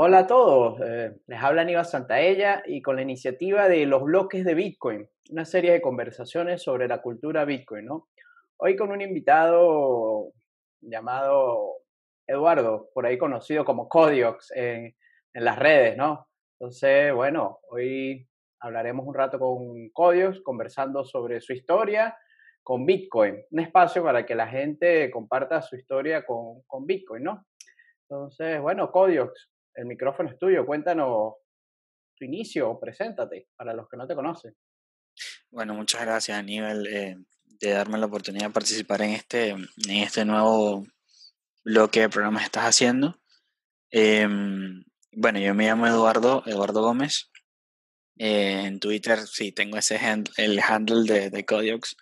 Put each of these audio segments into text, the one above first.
Hola a todos, eh, les habla Aníbal Santaella y con la iniciativa de los bloques de Bitcoin, una serie de conversaciones sobre la cultura Bitcoin, ¿no? Hoy con un invitado llamado Eduardo, por ahí conocido como Codiox en, las redes, ¿no? Entonces, bueno, hoy hablaremos un rato con Codiox conversando sobre su historia con Bitcoin, un espacio para que la gente comparta su historia con, con Bitcoin, ¿no? Entonces, bueno, Codiox, el micrófono es tuyo. Cuéntanos tu inicio, preséntate para los que no te conocen. Bueno, muchas gracias Aníbal eh, de darme la oportunidad de participar en este, en este nuevo bloque de programas que estás haciendo. Em, bueno, yo me llamo Eduardo, Eduardo Gómez. Eh, en Twitter sí tengo ese el handle de, de Codiox.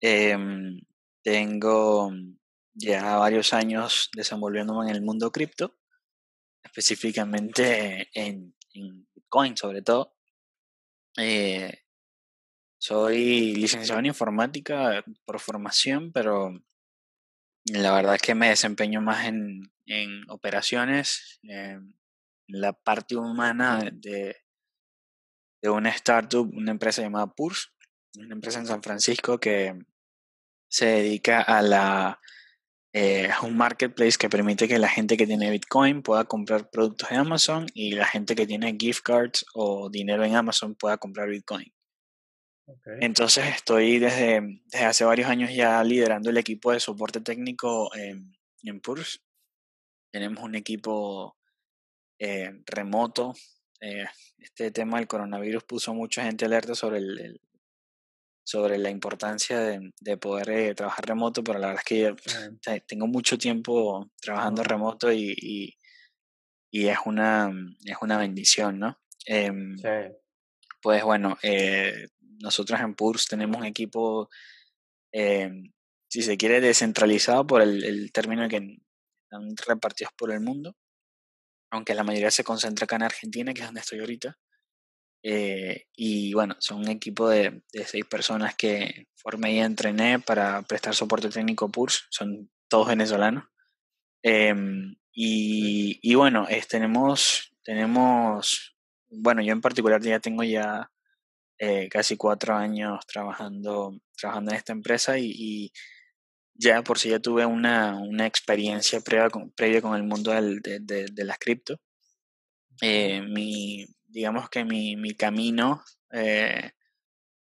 Em, tengo ya varios años desenvolviéndome en el mundo cripto específicamente en, Bitcoin sobre todo. Eh, soy licenciado en informática por formación, pero la verdad es que me desempeño más en, operaciones, en la parte humana de, de una startup, una empresa llamada Pulse, una empresa en San Francisco que se dedica a la eh, es un marketplace que permite que la gente que tiene Bitcoin pueda comprar productos en Amazon y la gente que tiene gift cards o dinero en Amazon pueda comprar Bitcoin. Entonces estoy desde, hace varios años ya liderando el equipo de soporte técnico en, en Purse. Tenemos un equipo eh, remoto. Eh, este tema del coronavirus puso mucha gente alerta sobre el, sobre la importancia de, poder eh, trabajar remoto, pero la verdad es que tengo mucho tiempo trabajando remoto y, y, es, una, es una bendición, ¿no? Em, pues bueno, eh, nosotros en PURS tenemos un equipo, em, si se quiere, descentralizado por el, el término que están repartidos por el mundo, aunque la mayoría se concentra acá en Argentina, que es donde estoy ahorita. Eh, y bueno, son un equipo de, seis personas que formé y entrené para prestar soporte técnico PURS, son todos venezolanos. Em, y, y, bueno, tenemos, tenemos, bueno, yo en particular ya tengo ya eh, casi cuatro años trabajando, trabajando en esta empresa y, ya por si ya tuve una, una experiencia previa con, previa con el mundo del, de, de, de, las cripto. Eh, mi, digamos que mi, mi camino eh,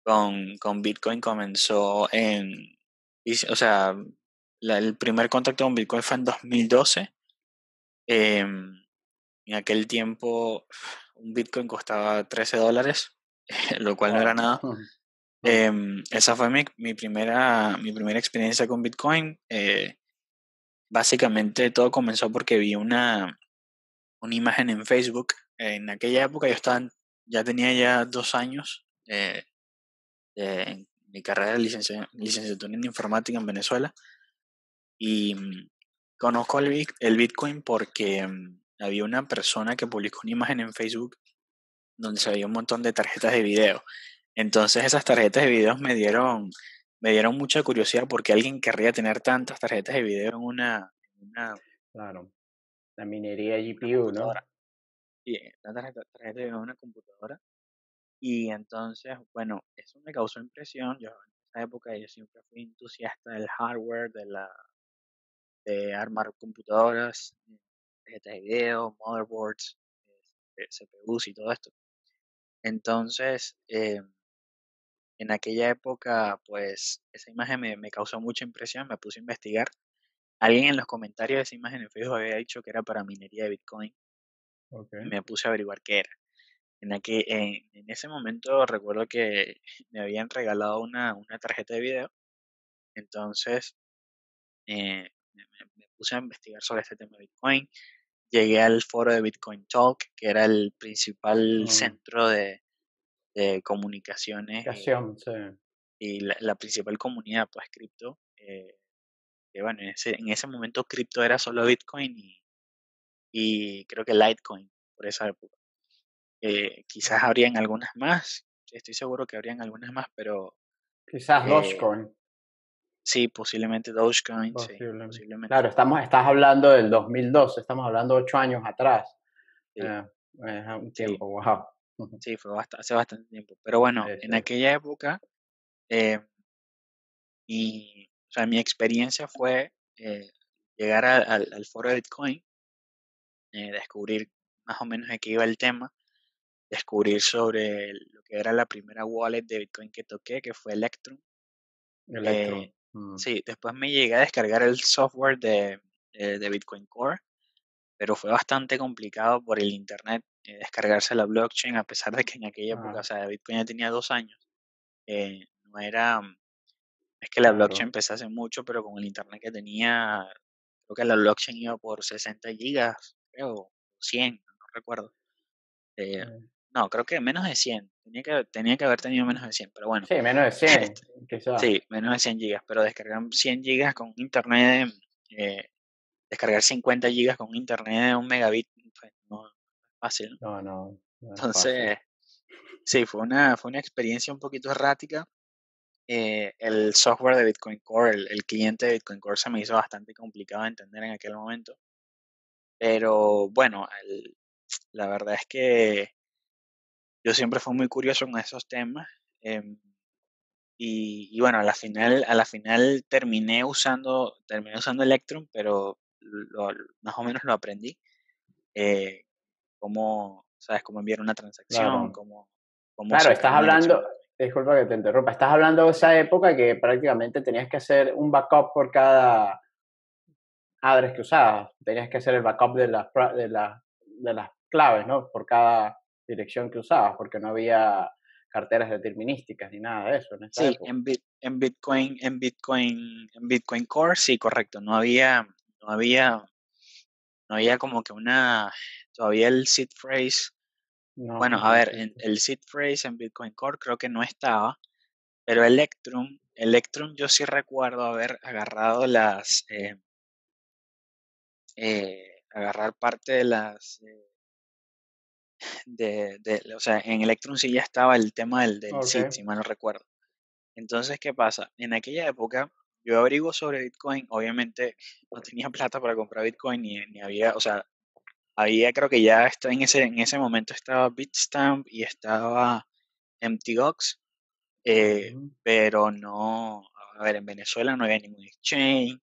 con, con, Bitcoin comenzó en, o sea, el primer contacto con Bitcoin fue en 2012. Em, en aquel tiempo un Bitcoin costaba 13 dólares, lo cual no era nada. Em, esa fue mi, mi, primera, mi primera experiencia con Bitcoin. Eh, básicamente todo comenzó porque vi una, una imagen en Facebook en aquella época yo estaba, ya tenía ya dos años eh, en mi carrera de licenciatura en informática en Venezuela y mm, conozco el, el Bitcoin porque mm, había una persona que publicó una imagen en Facebook donde se veía un montón de tarjetas de video. Entonces esas tarjetas de video me dieron, me dieron mucha curiosidad porque alguien querría tener tantas tarjetas de video en una... una claro, la minería GPU, ¿no? Y la una computadora. Y entonces, bueno, eso me causó impresión. Yo en esa época yo siempre fui entusiasta del hardware, de la de armar computadoras, eh, tarjetas de video, motherboards, eh, CPUs y todo esto. Entonces, eh, en aquella época, pues esa imagen me, me, causó mucha impresión, me puse a investigar. Alguien en los comentarios de esa imagen en Facebook había dicho que era para minería de Bitcoin. Me puse a averiguar qué era. En, aquel, en, ese momento recuerdo que me habían regalado una, una tarjeta de video. Entonces eh, me, puse a investigar sobre este tema de Bitcoin. Llegué al foro de Bitcoin Talk, que era el principal centro de, de comunicaciones. Y la, principal comunidad, pues, cripto. Eh, que bueno, en ese, en ese momento cripto era solo Bitcoin y, y creo que Litecoin por esa época. Eh, quizás habrían algunas más, estoy seguro que habrían algunas más, pero... Quizás eh, Dogecoin. Sí, posiblemente Dogecoin, posiblemente. Claro, estamos, estás hablando del 2012, estamos hablando ocho años atrás. Ah, un tiempo, wow. Sí, fue hace bastante tiempo. Pero bueno, en aquella época, eh, y, o sea, mi experiencia fue eh, llegar al foro de Bitcoin, eh, descubrir más o menos de qué iba el tema, descubrir sobre lo que era la primera wallet de Bitcoin que toqué, que fue Electrum. Electrum. Mm. Sí, después me llegué a descargar el software de, de Bitcoin Core, pero fue bastante complicado por el internet eh, descargarse la blockchain, a pesar de que en aquella época, o sea, Bitcoin ya tenía dos años, eh, no era, es que la blockchain empezó hace mucho, pero con el internet que tenía, creo que la blockchain iba por 60 gigas, creo, 100, no recuerdo. Eh, no, creo que menos de 100. Tenía que, tenía que haber tenido menos de 100, pero bueno. Sí, menos de 100. Este, sí, menos de 100 gigas, pero descargar 100 gigas con internet, descargar 50 gigas con internet de un megabit, pues no, fácil. No, no. Entonces, sí, fue una, fue una experiencia un poquito errática. Eh, el software de Bitcoin Core, el, cliente de Bitcoin Core se me hizo bastante complicado de entender en aquel momento. Pero bueno, la verdad es que yo siempre fui muy curioso con esos temas. Em, y, bueno, a la final, a la final terminé usando, terminé usando Electrum, pero más o menos lo aprendí. Eh, cómo, ¿sabes? Cómo enviar una transacción, claro. cómo, Claro, estás hablando, disculpa que te interrumpa, estás hablando de esa época que prácticamente tenías que hacer un backup por cada address que usabas, tenías que hacer el backup de las, de, de las claves, ¿no? Por cada dirección que usabas, porque no había carteras determinísticas ni nada de eso. En sí, En, en, Bitcoin, en Bitcoin, en Bitcoin Core, sí, correcto. No había, no había, no había como que una, todavía el seed phrase. bueno, a ver, el seed phrase en Bitcoin Core creo que no estaba, pero Electrum, Electrum yo sí recuerdo haber agarrado las, eh, eh, agarrar parte de las, eh, de, de, o sea, en Electrum sí ya estaba el tema del, del si mal no recuerdo. Entonces, ¿qué pasa? En aquella época yo averiguo sobre Bitcoin, obviamente no tenía plata para comprar Bitcoin ni, ni había, o sea, había creo que ya está en ese, en ese momento estaba Bitstamp y estaba MTGOX, eh, pero no, a ver, en Venezuela no había ningún exchange,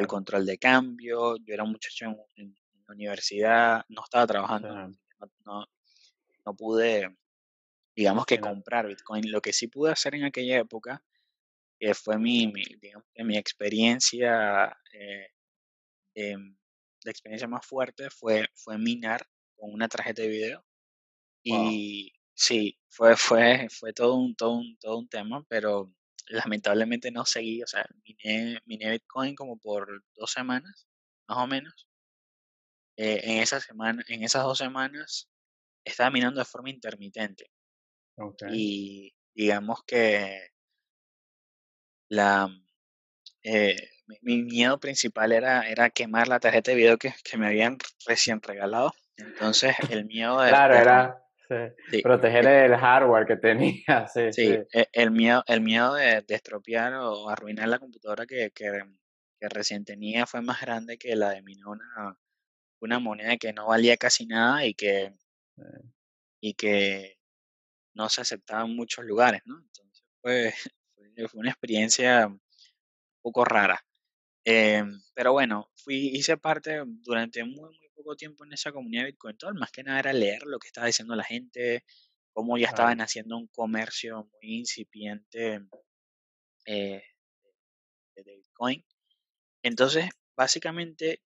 el control de cambio, yo era un muchacho en, la universidad, no estaba trabajando, no, no, pude, digamos que comprar Bitcoin. Lo que sí pude hacer en aquella época, que fue mi, mi, digamos, mi experiencia eh, em, la experiencia más fuerte fue, fue minar con una tarjeta de video. Y sí, fue, fue, fue todo un, todo un, todo un tema, pero lamentablemente no seguí, o sea, miné, miné Bitcoin como por dos semanas, más o menos. Eh, en, esa semana, en esas dos semanas estaba minando de forma intermitente. Y digamos que la, eh, mi, miedo principal era, era quemar la tarjeta de video que, que me habían recién regalado. Entonces, el miedo de... Claro, era proteger el hardware que tenía. Sí, sí, e, El, miedo, el miedo de, de, estropear o arruinar la computadora que, que, que, recién tenía fue más grande que la de mi una, una moneda que no valía casi nada y que, y que no se aceptaba en muchos lugares, ¿no? Entonces fue, fue una experiencia un poco rara. Em, pero bueno, fui, hice parte durante muy, muy poco tiempo en esa comunidad de Bitcoin. Todo, más que nada era leer lo que estaba diciendo la gente, cómo ya estaban haciendo un comercio muy incipiente eh, de, Bitcoin. Entonces, básicamente,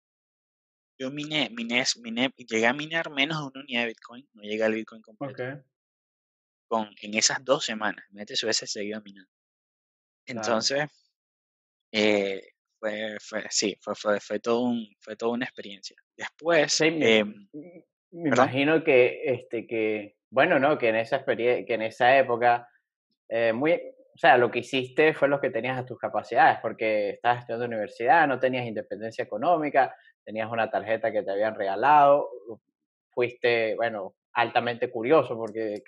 yo miné, miné, miné, llegué a minar menos de una unidad de Bitcoin, no llegué al Bitcoin completo. Con, en esas dos semanas, mete su veces seguido minando. Entonces, eh, fue, fue, sí, fue, fue, fue, todo un, fue toda una experiencia. Después, me, em, me imagino que, este, que, bueno, ¿no? Que en esa experiencia, que en esa época, eh, muy, o sea, lo que hiciste fue lo que tenías a tus capacidades, porque estabas estudiando universidad, no tenías independencia económica, tenías una tarjeta que te habían regalado, fuiste, bueno, altamente curioso porque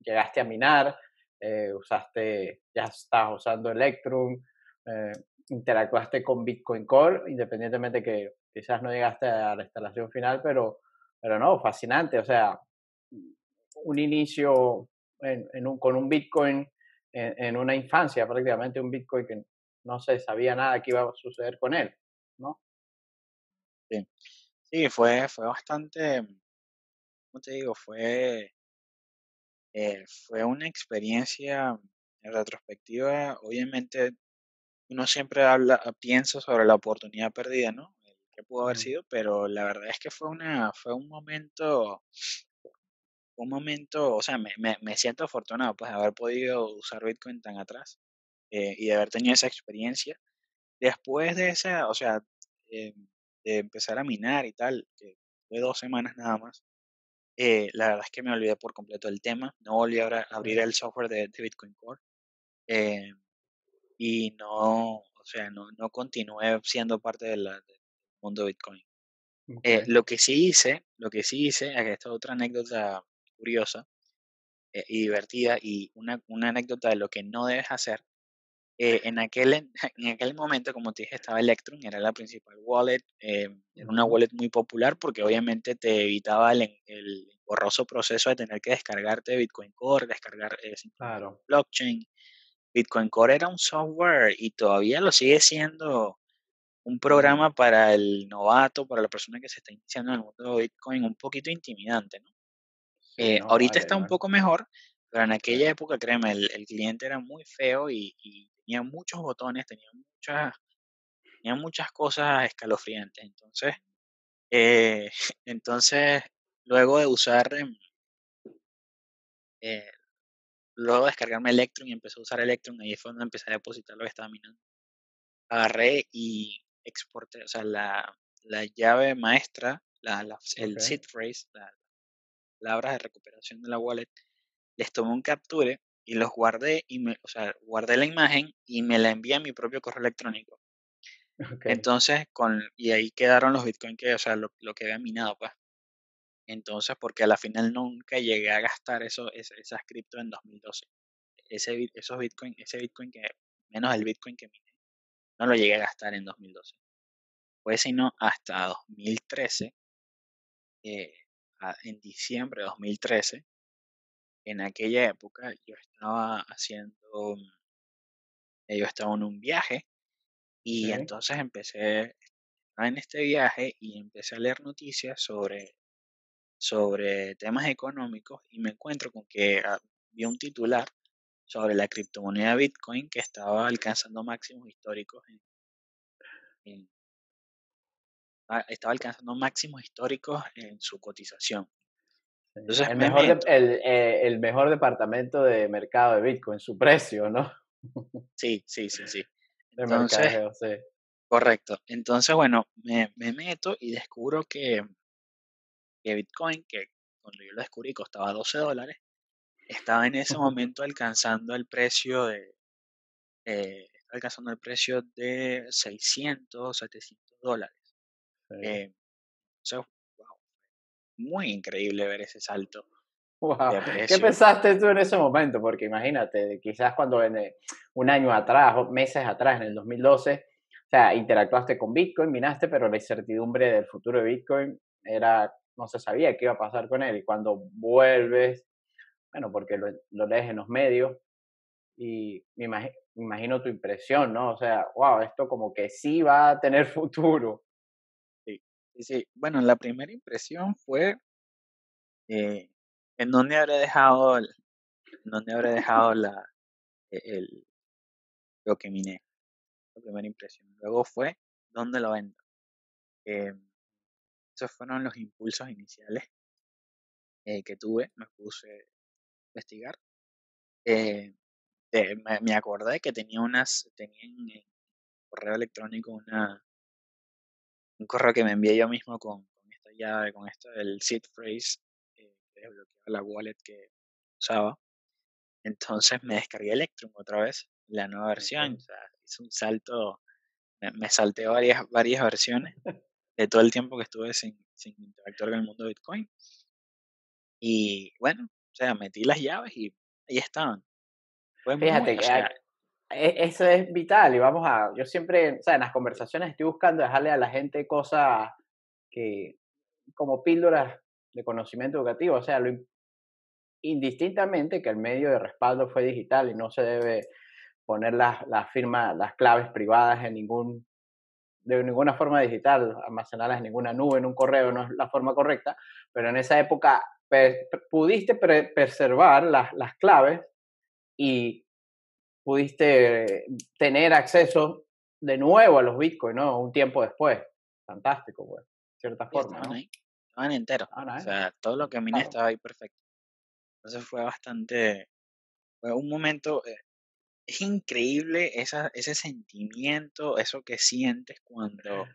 llegaste a minar, eh, usaste, ya estabas usando Electrum, eh, interactuaste con Bitcoin Core, independientemente que quizás no llegaste a la instalación final, pero pero no, fascinante, o sea, un inicio con un Bitcoin en, una infancia, prácticamente un Bitcoin que no se sabía nada que iba a suceder con él, ¿no? Sí, sí fue, fue bastante, ¿cómo te digo? Fue, eh, fue una experiencia en retrospectiva, obviamente uno siempre habla, piensa sobre la oportunidad perdida, ¿no? que pudo haber sido, pero la verdad es que fue una, fue un momento un momento, o sea, me, me, siento afortunado pues de haber podido usar Bitcoin tan atrás eh, y de haber tenido esa experiencia. Después de esa, o sea, eh, de empezar a minar y tal, que fue dos semanas nada más, eh, la verdad es que me olvidé por completo del tema, no volví a abrir el software de, Bitcoin Core y no, o sea, no, no continué siendo parte del mundo Bitcoin. lo que sí hice, lo que sí hice, esta otra anécdota curiosa eh, y divertida y una, una, anécdota de lo que no debes hacer. Eh, en, aquel, en aquel momento, como te dije, estaba Electrum, era la principal wallet, eh, era una wallet muy popular porque obviamente te evitaba el, el borroso proceso de tener que descargarte Bitcoin Core, descargar claro. blockchain. Bitcoin Core era un software y todavía lo sigue siendo un programa para el novato, para la persona que se está iniciando en el mundo de Bitcoin, un poquito intimidante, ¿no? Eh, ahorita está un poco mejor, pero en aquella época, créeme, el, cliente era muy feo y, tenía muchos botones, tenía muchas, tenía muchas cosas escalofriantes. Entonces, eh, entonces luego de usar, em, eh, luego de descargarme Electrum y empecé a usar Electrum, ahí fue donde empecé a depositar lo que estaba minando. Agarré y exporté, o sea, la, la llave maestra, la, el seed phrase, la, palabras de recuperación de la wallet, les tomé un capture y los guardé y me, o sea, guardé la imagen y me la envié a mi propio correo electrónico. Entonces, con, y ahí quedaron los bitcoins que, o sea, lo, que había minado, pues. Entonces, porque a la final nunca llegué a gastar eso, esas cripto en 2012. Ese, esos bitcoin, ese bitcoin que, menos el bitcoin que miné, no lo llegué a gastar en 2012. Fue sino hasta 2013, eh, en diciembre de 2013, en aquella época yo estaba haciendo, yo estaba en un viaje y entonces empecé, en este viaje y empecé a leer noticias sobre, sobre temas económicos y me encuentro con que había un titular sobre la criptomoneda Bitcoin que estaba alcanzando máximos históricos en, Ah, estaba alcanzando máximos históricos en su cotización. Entonces, el, mejor eh, el, mejor departamento de mercado de Bitcoin, su precio, ¿no? Sí, sí, sí, sí. Entonces, Correcto. Entonces, bueno, me, meto y descubro que, que, Bitcoin, que cuando yo lo descubrí costaba 12 dólares, estaba en ese momento alcanzando el precio de, eh, alcanzando el precio de 600, 700 dólares. Eh, muy increíble ver ese salto. ¿Qué pensaste tú en ese momento? Porque imagínate, quizás cuando en, un año atrás, o meses atrás, en el 2012, o sea, interactuaste con Bitcoin, minaste, pero la incertidumbre del futuro de Bitcoin era, no se sabía qué iba a pasar con él. Y cuando vuelves, bueno, porque lo, lo lees en los medios, y me imagino, tu impresión, ¿no? O sea, wow, esto como que sí va a tener futuro. Sí, Bueno, la primera impresión fue eh, en dónde habré dejado, en dónde habré dejado la, e, lo que miné. La primera impresión. Luego fue dónde lo vendo. Eh, esos fueron los impulsos iniciales eh, que tuve. Me puse a investigar. Eh, me, me, acordé que tenía unas, tenía en correo electrónico una, un correo que me envié yo mismo con, esta llave, con esto del seed phrase, eh, que desbloqueaba la wallet que usaba. Entonces me descargué Electrum otra vez, la nueva versión. O sea, hice un salto, me, salté varias, varias versiones de todo el tiempo que estuve sin, sin interactuar con el mundo de Bitcoin. Y bueno, o sea, metí las llaves y ahí estaban. Fíjate, que e, eso es vital y vamos a, yo siempre, o sea, en las conversaciones estoy buscando dejarle a la gente cosas que, como píldoras de conocimiento educativo, o sea, lo, indistintamente que el medio de respaldo fue digital y no se debe poner las, las firmas, las claves privadas en ningún, de ninguna forma digital, almacenarlas en ninguna nube, en un correo, no es la forma correcta, pero en esa época pudiste preservar las, las claves y pudiste tener acceso de nuevo a los bitcoins, ¿no? Un tiempo después. Fantástico, pues, de cierta forma. Estaban ahí, estaban enteros. o sea, todo lo que miné estaba ahí perfecto. Entonces fue bastante, fue un momento, eh, es increíble esa, ese sentimiento, eso que sientes cuando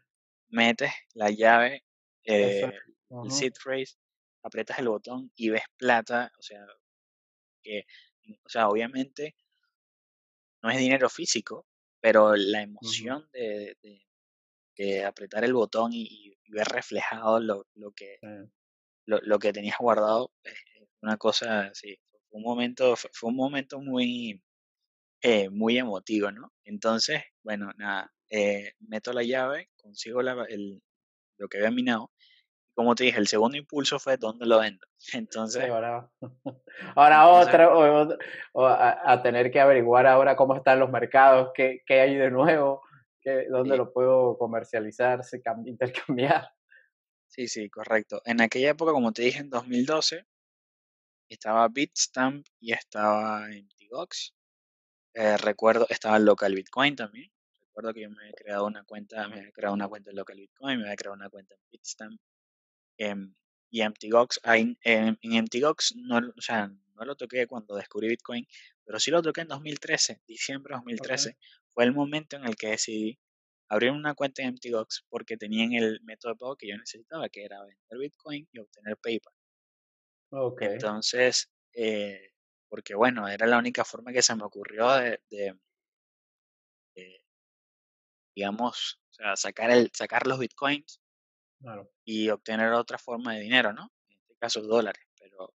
metes la llave, eh, el seed phrase, aprietas el botón y ves plata, o sea, que, o sea, obviamente no es dinero físico, pero la emoción de, de, apretar el botón y, ver reflejado lo, lo que, lo, lo, que tenías guardado es una cosa, sí, fue un momento, fue un momento muy, eh, muy emotivo, ¿no? Entonces, bueno, nada, eh, meto la llave, consigo la, el, lo que había minado. Como te dije, el segundo impulso fue dónde lo vendo. Entonces. ahora, ahora otra, o, a, tener que averiguar ahora cómo están los mercados, qué, qué hay de nuevo, qué, dónde lo puedo comercializar, intercambiar. Sí, sí, correcto. En aquella época, como te dije, en 2012, estaba Bitstamp y estaba MTGOX. Eh, recuerdo, estaba el local Bitcoin también. Recuerdo que yo me había creado una cuenta, me había creado una cuenta en local Bitcoin, me había creado una cuenta en Bitstamp. Em, y MTGOX, en, en, MTGOX no, o sea, no lo toqué cuando descubrí Bitcoin, pero sí lo toqué en 2013, diciembre de 2013. Fue el momento en el que decidí abrir una cuenta en MTGOX porque tenían el método de pago que yo necesitaba, que era vender Bitcoin y obtener PayPal. Entonces, eh, porque bueno, era la única forma que se me ocurrió de, digamos, o sea, sacar, el, sacar los bitcoins y obtener otra forma de dinero, ¿no? En este caso dólares, pero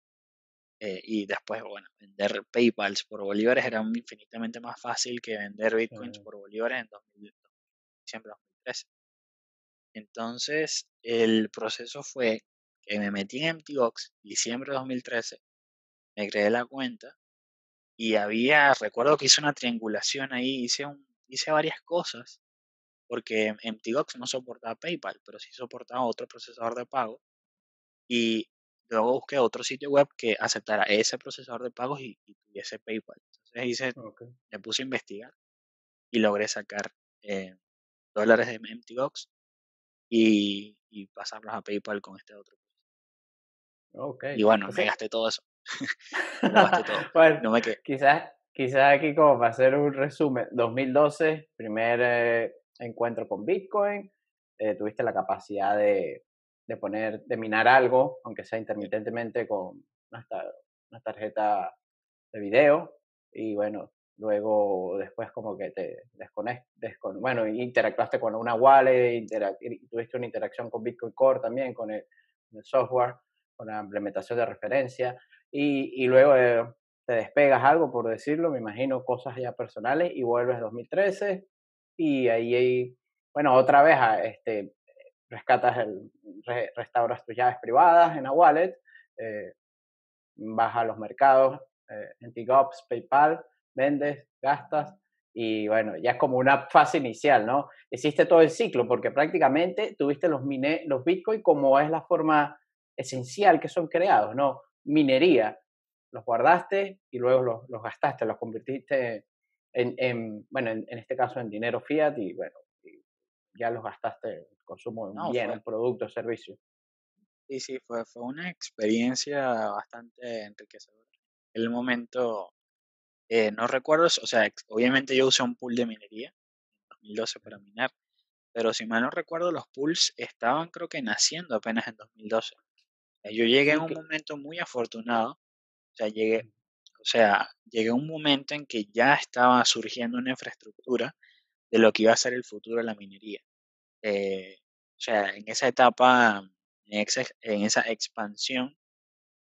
eh, y después, bueno, vender PayPals por bolívares era infinitamente más fácil que vender bitcoins por bolívares en 2000, diciembre de 2013. Entonces, el proceso fue que me metí en MTGOX, diciembre de 2013, me creé la cuenta y había, recuerdo que hice una triangulación ahí, hice, un, hice varias cosas, porque MTGOX no soportaba PayPal, pero sí soportaba otro procesador de pago. Y luego busqué otro sitio web que aceptara ese procesador de pagos y, tuviese PayPal. Entonces hice, me puse a investigar y logré sacar eh, dólares de MTGOX y, y pasarlos a PayPal con este otro y bueno, me gasté todo eso. todo. bueno, no me quizás, quizás aquí como para hacer un resumen, 2012, primer eh, encuentro con Bitcoin, eh, tuviste la capacidad de, de, poner, de minar algo, aunque sea intermitentemente con una, una tarjeta de video, y bueno, luego después como que te desconectas, bueno, interactuaste con una wallet, tuviste una interacción con Bitcoin Core también, con el software, con la implementación de referencia y, luego eh, te despegas algo, por decirlo, me imagino cosas ya personales y vuelves a 2013 y ahí, bueno, otra vez a, este, rescatas, el, restauras tus llaves privadas en la wallet, eh, vas a los mercados, eh, en PayPal, vendes, gastas y bueno, ya es como una fase inicial, ¿no? Hiciste todo el ciclo porque prácticamente tuviste los, mine, los Bitcoin como es la forma esencial que son creados, ¿no? Minería. Los guardaste y luego los, los gastaste, los convertiste en, en bueno, en, este caso en dinero fiat y bueno, ya los gastaste en consumo de bien, el producto, el servicio. Sí, sí, fue, fue una experiencia bastante enriquecedora. El momento, eh, no recuerdo, o sea, obviamente yo usé un pool de minería en 2012 para minar, pero si mal no recuerdo, los pools estaban creo que naciendo apenas en 2012. Yo llegué en un momento muy afortunado, o sea, llegué, o sea, llegué a un momento en que ya estaba surgiendo una infraestructura de lo que iba a ser el futuro de la minería. Eh, o sea, en esa etapa, en, esa expansión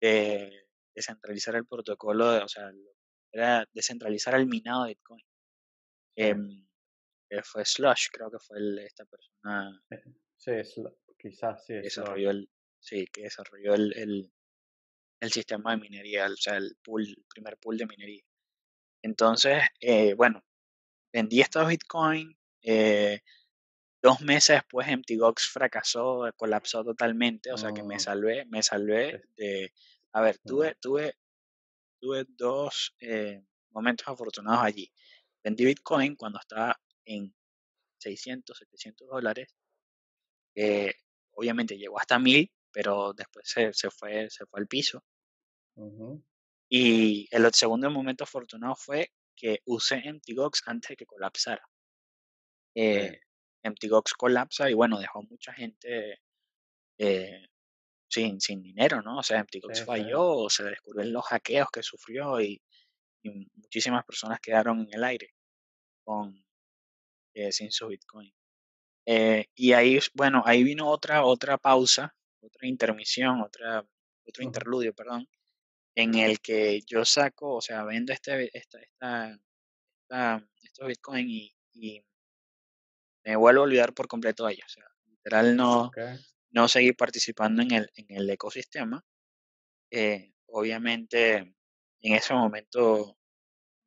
de descentralizar el protocolo, de, o sea, era descentralizar el minado de Bitcoin. Em, fue Slush, creo que fue esta persona. Eh, sí, quizás sí. Desarrolló el, sí, que desarrolló el, el, el sistema de minería, o sea, el pool, el primer pool de minería. Entonces, eh, bueno, vendí estos Bitcoin. Eh, dos meses después MTGOX fracasó, colapsó totalmente, o sea que me Mm, salvé, me salvé de... A ver, tuve, tuve, tuve dos eh, momentos afortunados allí. Vendí Bitcoin cuando estaba en 600, 700 dólares. obviamente llegó hasta 1000, pero después se, se fue, se fue al piso. Y el segundo momento afortunado fue que usé MTGOX antes de que colapsara. Eh, MTGOX colapsa y bueno, dejó mucha gente eh, sin, sin dinero, ¿no? O sea, MTGOX sí, falló, se descubrieron los hackeos que sufrió y, y muchísimas personas quedaron en el aire con, eh, sin su Bitcoin. Eh, y ahí, bueno, ahí vino otra, otra pausa, otra intermisión, otra, otro interludio, perdón, en el que yo saco, o sea, vendo este, esta, esta, esta- estos Bitcoin y, y me vuelvo a olvidar por completo de ellos. O sea, literal no, ok, no seguí participando en el, en el ecosistema. Eh, obviamente, en ese momento,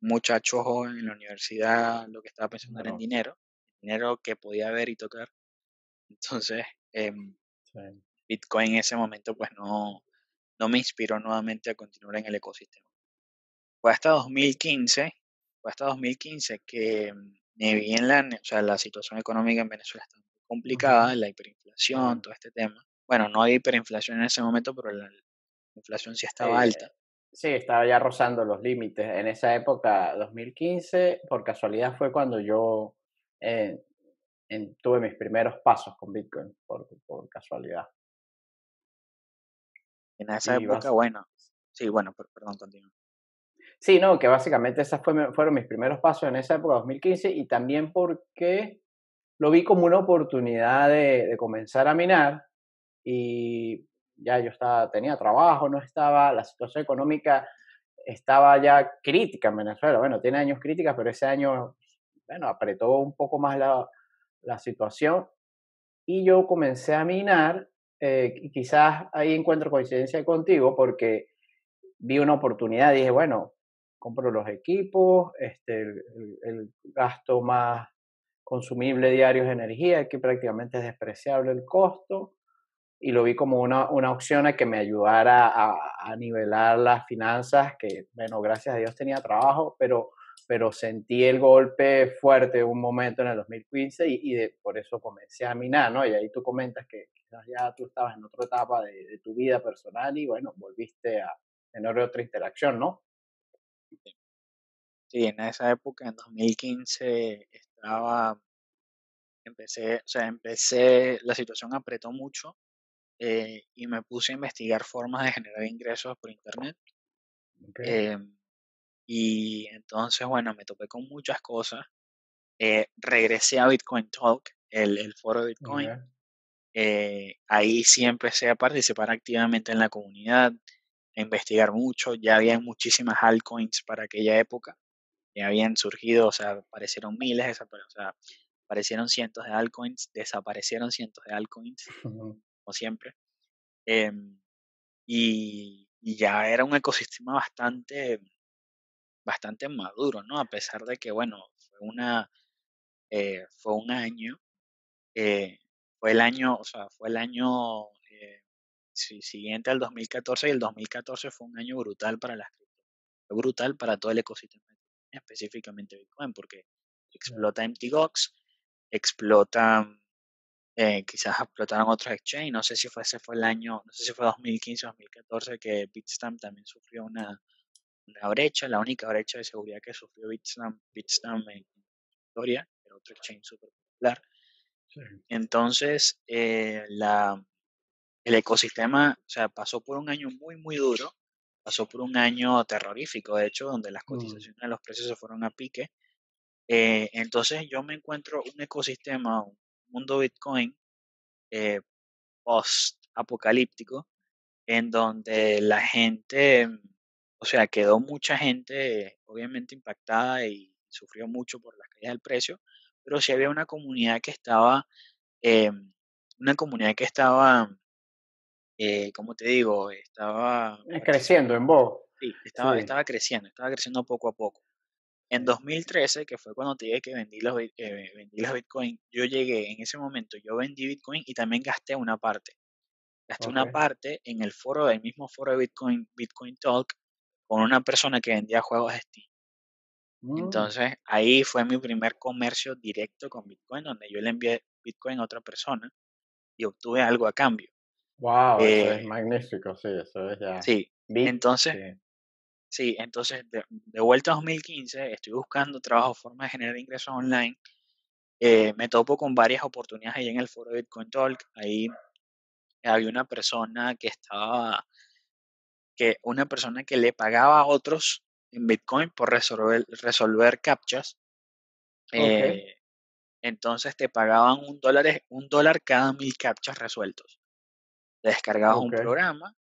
muchacho joven en la universidad, lo que estaba pensando era en dinero, dinero que podía ver y tocar. Entonces, em, sí, Bitcoin en ese momento, pues no, no me inspiró nuevamente a continuar en el ecosistema. Fue hasta 2015, fue hasta 2015 que mm, me vi en la, o sea, la situación económica en Venezuela estaba muy complicada, la hiperinflación, todo este tema. Bueno, no había hiperinflación en ese momento, pero la inflación sí estaba Sí, alta. sí, estaba ya rozando los límites. En esa época, 2015, por casualidad fue cuando yo eh, en- tuve mis primeros pasos con Bitcoin, por, por casualidad. En esa Y época, bueno, sí, bueno, per- perdón, continúo. sí, no, que básicamente esos fueron mis primeros pasos en esa época, 2015, y también porque lo vi como una oportunidad de, de comenzar a minar y ya yo estaba, tenía trabajo, no estaba, la situación económica estaba ya crítica en Venezuela. Bueno, tiene años críticas, pero ese año, bueno, apretó un poco más la, la situación y yo comencé a minar eh, quizás ahí encuentro coincidencia contigo porque vi una oportunidad, dije, bueno, compro los equipos, este, el- el gasto más consumible diario es energía, que prácticamente es despreciable el costo, y lo vi como una, una opción a que me ayudara a, a nivelar las finanzas, que bueno, gracias a Dios tenía trabajo, pero, pero sentí el golpe fuerte un momento en el 2015 y, y de, por eso comencé a minar, ¿no? Y ahí tú comentas que quizás ya tú estabas en otra etapa de, de tu vida personal y bueno, volviste a tener otra interacción, ¿no? Sí, en esa época, en 2015, estaba, empecé, o sea, empecé, la situación apretó mucho eh, y me puse a investigar formas de generar ingresos por internet. Ok, em, y entonces, bueno, me topé con muchas cosas. Eh, regresé a Bitcoin Talk, el, el foro de Bitcoin. ok, eh, ahí sí empecé a participar activamente en la comunidad, a investigar mucho. Ya había muchísimas altcoins para aquella época. Ya habían surgido, o sea, aparecieron miles, o sea, aparecieron cientos de altcoins, desaparecieron cientos de altcoins, como siempre. em, y, y ya era un ecosistema bastante, bastante maduro, ¿no? A pesar de que, bueno, fue una, eh, fue un año, eh, fue el año, o sea, fue el año eh, si- siguiente al 2014 y el 2014 fue un año brutal para las fue brutal para todo el ecosistema, específicamente Bitcoin, porque explota MTGOX, explota, eh, quizás explotaron otros exchange, no sé si fue, ese fue el año, no sé si fue 2015 o 2014 que Bitstamp también sufrió una, una brecha, la única brecha de seguridad que sufrió Bitstamp, Bitstamp en historia, era otro exchange súper popular. sí, Entonces, eh, la, el ecosistema, o sea, pasó por un año muy, muy duro, pasó por un año terrorífico, de hecho, donde las mm, cotizaciones de los precios se fueron a pique. Eh, entonces, yo me encuentro un ecosistema, un mundo Bitcoin eh, post-apocalíptico, en donde la gente, o sea, quedó mucha gente obviamente impactada y sufrió mucho por las caídas del precio, pero sí había una comunidad que estaba, eh, una comunidad que estaba eh, como te digo, estaba... Creciendo en vos. Sí, estaba, estaba creciendo, estaba creciendo poco a poco. En 2013, que fue cuando te dije que vendí los, eh, vendí los Bitcoin, yo llegué en ese momento, yo vendí Bitcoin y también gasté una parte. Gasté una parte en el foro, del mismo foro de Bitcoin, Bitcoin Talk, con una persona que vendía juegos de Steam. Mm. Entonces, ahí fue mi primer comercio directo con Bitcoin, donde yo le envié Bitcoin a otra persona y obtuve algo a cambio. Wow, eso es eh, magnífico, sí, eso es ya. Sí, entonces, sí. entonces de, vuelta a 2015 estoy buscando trabajo, forma de generar ingresos online. Eh, me topo con varias oportunidades ahí en el foro de Bitcoin Talk. Ahí había una persona que estaba, que una persona que le pagaba a otros en Bitcoin por resolver, resolver captchas. Eh, entonces te pagaban un dólar, un dólar cada mil captchas resueltos. Descargabas un programa,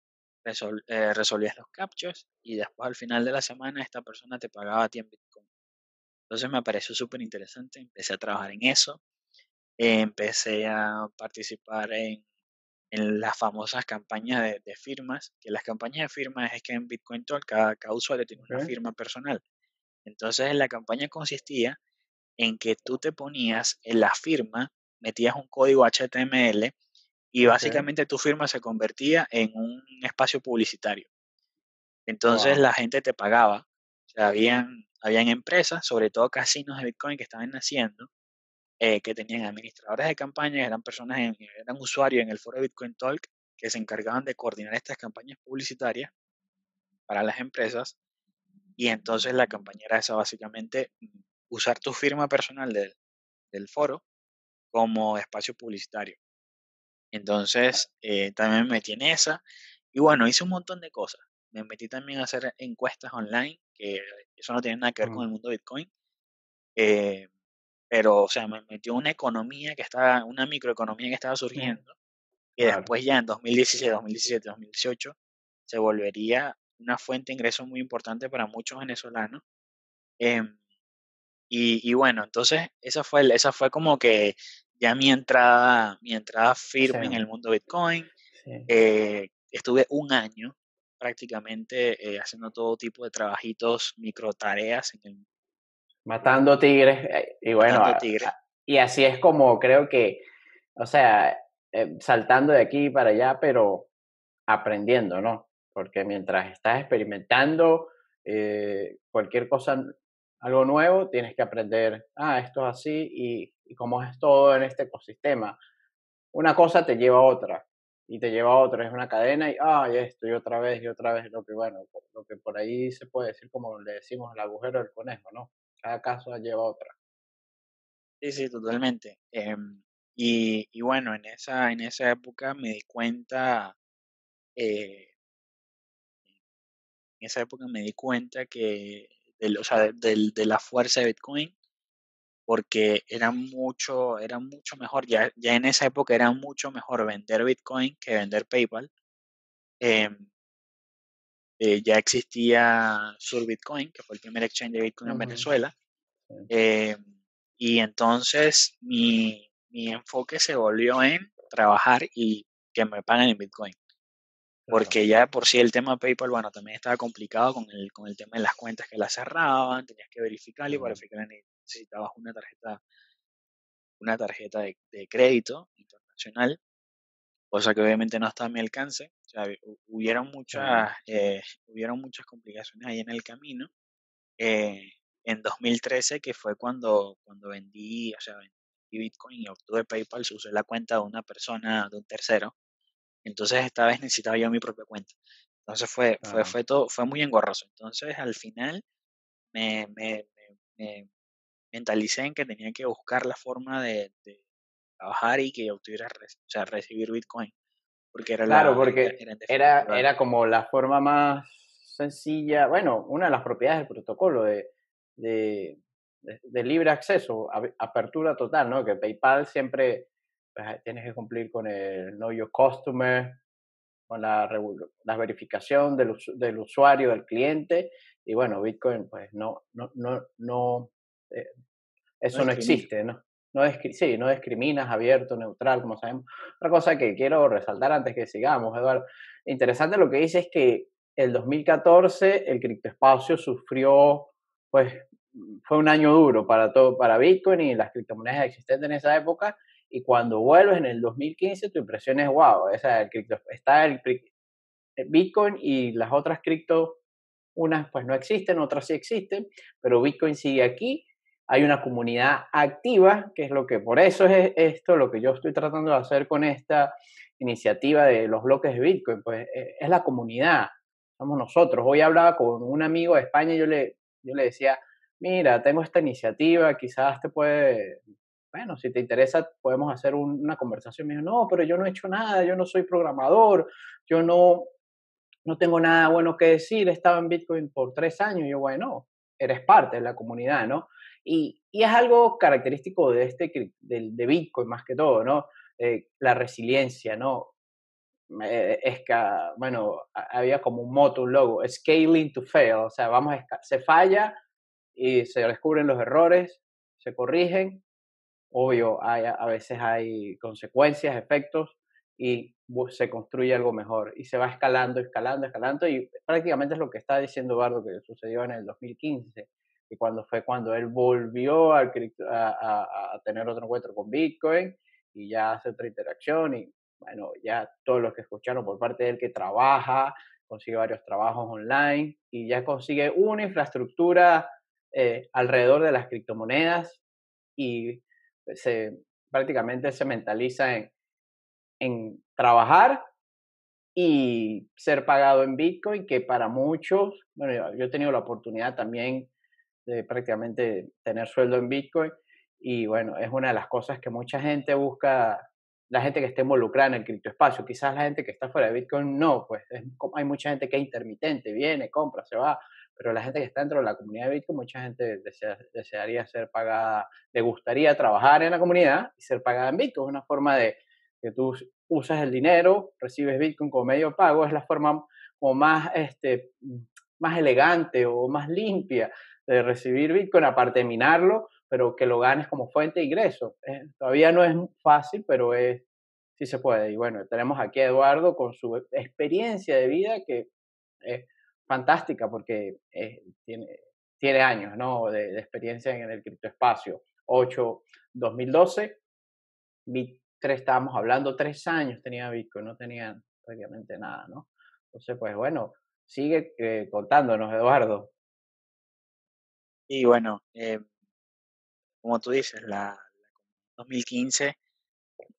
eh, resolvías los captchas y después al final de la semana esta persona te pagaba a ti en Bitcoin. Entonces me pareció súper interesante, empecé a trabajar en eso, empecé a participar en, las famosas campañas de, firmas, que las campañas de firmas es que en Bitcoin Talk cada, cada usuario tiene una firma personal. Entonces la campaña consistía en que tú te ponías en la firma, metías un código HTML y básicamente tu firma se convertía en un espacio publicitario. Entonces la gente te pagaba. O sea, habían, habían empresas, sobre todo casinos de Bitcoin que estaban naciendo, eh, que tenían administradores de campañas, eran personas, eran usuarios en el foro de Bitcoin Talk que se encargaban de coordinar estas campañas publicitarias para las empresas. Y entonces la campaña era esa, básicamente usar tu firma personal del, del foro como espacio publicitario. Entonces, eh, también me metí en esa. Y bueno, hice un montón de cosas. Me metí también a hacer encuestas online, que eso no tiene nada que ver con el mundo Bitcoin. Eh, pero, o sea, me metió una economía que estaba, una microeconomía que estaba surgiendo. Y después ya en 2016, 2017, 2018, se volvería una fuente de ingresos muy importante para muchos venezolanos. Em, y, y, bueno, entonces esa fue, esa fue como que ya mi entrada, mi entrada firme en el mundo Bitcoin. Eh, estuve un año prácticamente eh, haciendo todo tipo de trabajitos, micro tareas en el matando tigres eh, y bueno y así es como creo que o sea saltando de aquí para allá pero aprendiendo no porque mientras estás experimentando cualquier cosa algo nuevo tienes que aprender ah esto es así y y como es todo en este ecosistema, una cosa te lleva a otra y te lleva a otra, es una cadena y, ay, esto y otra vez y otra vez, lo que, bueno, lo que por ahí se puede decir como le decimos el agujero del conejo, ¿no? Cada caso lleva otra. Sí, sí, totalmente. Em, y, y, bueno, en esa, en esa época me di cuenta, eh, en esa época me di cuenta que, de, o sea, de, de, la fuerza de Bitcoin porque era mucho, era mucho mejor, ya, ya en esa época era mucho mejor vender Bitcoin que vender PayPal. Em, eh, ya existía Sur Bitcoin, que fue el primer exchange de Bitcoin en Venezuela. Em, y entonces mi, mi, enfoque se volvió en trabajar y que me paguen en Bitcoin. Porque ya por sí el tema PayPal, bueno, también estaba complicado con el, con el tema de las cuentas que las cerraban, tenías que verificar y verificar necesitabas una tarjeta, una tarjeta de, crédito internacional, cosa que obviamente no está a mi alcance. O sea, hubieron muchas, eh, hubieron muchas complicaciones ahí en el camino. Eh, en 2013, que fue cuando, cuando vendí, o sea, vendí Bitcoin y obtuve PayPal, se usé la cuenta de una persona, de un tercero. Entonces esta vez necesitaba yo mi propia cuenta. Entonces fue, fue, fue, todo, fue muy engorroso. Entonces al final me, me, me, mentalicé en que tenía que buscar la forma de, trabajar y que obtuviera, o sea, recibir Bitcoin. Porque era claro, porque era, era, como la forma más sencilla, bueno, una de las propiedades del protocolo de, de, de, libre acceso, apertura total, ¿no? Que PayPal siempre pues, tienes que cumplir con el Know Your Customer, con la, la verificación del, del usuario, del cliente, y bueno, Bitcoin pues no, no, no, no eh, eso no existe, ¿no? No, sí, no discriminas, abierto, neutral, como sabemos. Otra cosa que quiero resaltar antes que sigamos, Eduardo, interesante lo que dice es que el 2014 el criptoespacio sufrió, pues, fue un año duro para todo, para Bitcoin y las criptomonedas existentes en esa época, y cuando vuelves en el 2015 tu impresión es, wow, esa, el cripto, está el, Bitcoin y las otras cripto, unas pues no existen, otras sí existen, pero Bitcoin sigue aquí hay una comunidad activa, que es lo que, por eso es esto lo que yo estoy tratando de hacer con esta iniciativa de los bloques de Bitcoin, pues eh, es la comunidad, somos nosotros. Hoy hablaba con un amigo de España y yo le, yo le decía, mira, tengo esta iniciativa, quizás te puede, bueno, si te interesa, podemos hacer una conversación. Me dijo, no, pero yo no he hecho nada, yo no soy programador, yo no, no tengo nada bueno que decir, he estado en Bitcoin por tres años. Y yo, bueno, eres parte de la comunidad, ¿no? Y, y es algo característico de, este, de, de Bitcoin más que todo, ¿no? Eh, la resiliencia, ¿no? Eh, es que, bueno, había como un moto, un logo, scaling to fail, o sea, vamos a, se falla y se descubren los errores, se corrigen, obvio, hay, a veces hay consecuencias, efectos, y se construye algo mejor y se va escalando, escalando, escalando y prácticamente es lo que está diciendo Eduardo que sucedió en el 2015 y cuando fue cuando él volvió a, a, tener otro encuentro con Bitcoin y ya hace otra interacción y bueno, ya todos los que escucharon por parte de él que trabaja, consigue varios trabajos online y ya consigue una infraestructura eh, alrededor de las criptomonedas y se prácticamente se mentaliza en en trabajar y ser pagado en Bitcoin, que para muchos, bueno, yo he tenido la oportunidad también de prácticamente tener sueldo en Bitcoin. Y bueno, es una de las cosas que mucha gente busca, la gente que esté involucrada en el criptoespacio, quizás la gente que está fuera de Bitcoin no, pues hay mucha gente que es intermitente, viene, compra, se va, pero la gente que está dentro de la comunidad de Bitcoin, mucha gente desearía ser pagada, le gustaría trabajar en la comunidad y ser pagada en Bitcoin, es una forma de que tú usas el dinero, recibes Bitcoin como medio pago, es la forma más, este, más elegante o más limpia de recibir Bitcoin, aparte de minarlo, pero que lo ganes como fuente de ingreso. Eh, todavía no es fácil, pero es, sí se puede. Y bueno, tenemos aquí a Eduardo con su experiencia de vida que es fantástica porque eh, tiene, tiene años ¿no? de, experiencia en el criptoespacio. 8, 2012, tres, estábamos hablando, tres años tenía Bitcoin, no tenía prácticamente nada, ¿no? Entonces, pues bueno, sigue eh, contándonos, Eduardo. Y bueno, eh, como tú dices, la, 2015,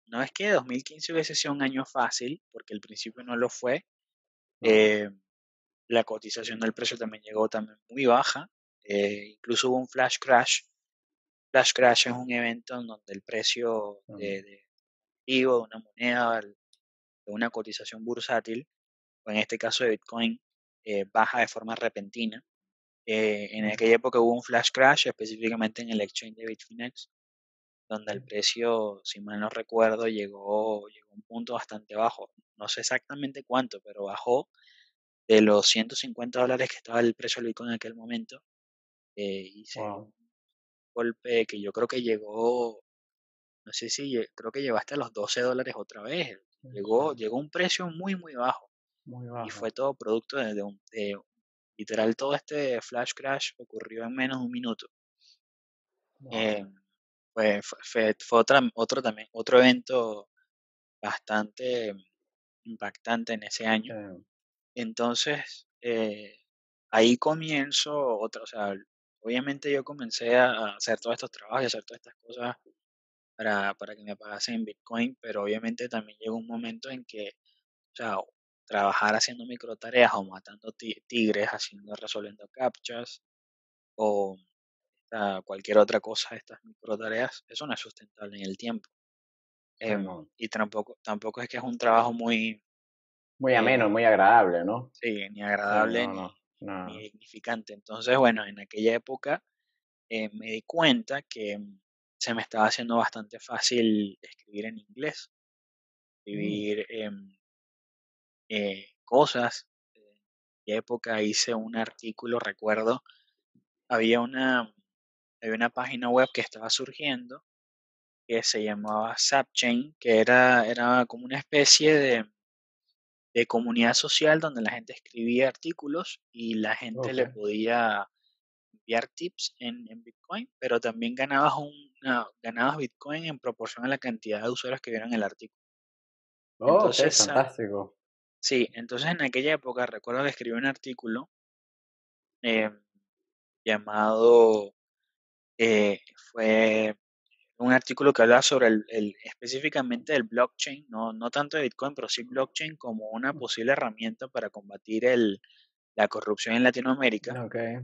no es que 2015 hubiese sido un año fácil, porque al principio no lo fue. Eh, la cotización del precio también llegó también muy baja. incluso hubo un flash crash. Flash crash es un evento en donde el precio de, de una moneda, de una cotización bursátil, o en este caso de Bitcoin, eh, baja de forma repentina. Eh, en aquella época hubo un flash crash, específicamente en el exchange de Bitfinex, donde el precio, si mal no recuerdo, llegó, llegó a un punto bastante bajo. No sé exactamente cuánto, pero bajó de los 150 dólares que estaba el precio del Bitcoin en aquel momento. Eh, y se un golpe que yo creo que llegó no sé si creo que llevaste a los 12 dólares otra vez. Llegó, llegó un precio muy, muy bajo. Y fue todo producto de, un, literal, todo este flash crash ocurrió en menos de un minuto. Eh, pues fue, fue, otra, otro también, otro evento bastante impactante en ese año. Entonces, eh, ahí comienzo otra, o sea, obviamente yo comencé a hacer todos estos trabajos y hacer todas estas cosas para, para que me pagasen en Bitcoin, pero obviamente también llegó un momento en que, o sea, trabajar haciendo micro tareas o matando tigres, haciendo, resolviendo captchas o cualquier otra cosa de estas micro tareas, eso no es sustentable en el tiempo. Em, y tampoco, tampoco es que es un trabajo muy... Muy ameno, eh, muy agradable, ¿no? Sí, ni agradable ni, dignificante. Entonces, bueno, en aquella época eh, me di cuenta que se me estaba haciendo bastante fácil escribir en inglés, mm. Eh, cosas. En época hice un artículo, recuerdo, había una, había una página web que estaba surgiendo que se llamaba Zapchain, que era, era como una especie de, de comunidad social donde la gente escribía artículos y la gente le podía enviar tips en, Bitcoin, pero también ganabas, una, ganabas Bitcoin en proporción a la cantidad de usuarios que vieron el artículo. Oh, entonces, fantástico. Sí, entonces en aquella época recuerdo que escribí un artículo em, llamado, eh, fue un artículo que hablaba sobre el, específicamente del blockchain, no, no tanto de Bitcoin, pero sí blockchain como una posible herramienta para combatir el, la corrupción en Latinoamérica. Okay.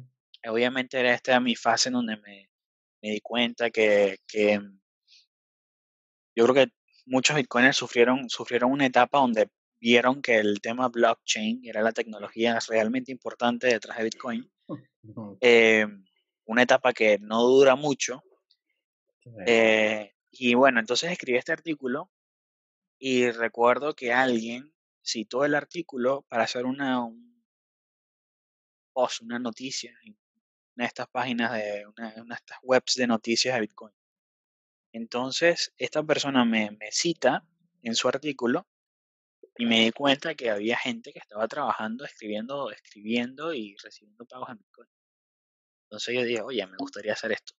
Obviamente era esta mi fase en donde me, di cuenta que, que, yo creo que muchos bitcoiners sufrieron, sufrieron una etapa donde vieron que el tema blockchain era la tecnología realmente importante detrás de Bitcoin. Eh, una etapa que no dura mucho, eh, y bueno, entonces escribí este artículo y recuerdo que alguien citó el artículo para hacer una un post, una noticia en una de estas páginas de una, de estas webs de noticias de Bitcoin. Entonces, esta persona me, me cita en su artículo y me di cuenta que había gente que estaba trabajando, escribiendo, escribiendo y recibiendo pagos en Bitcoin. Entonces yo dije, oye, me gustaría hacer esto.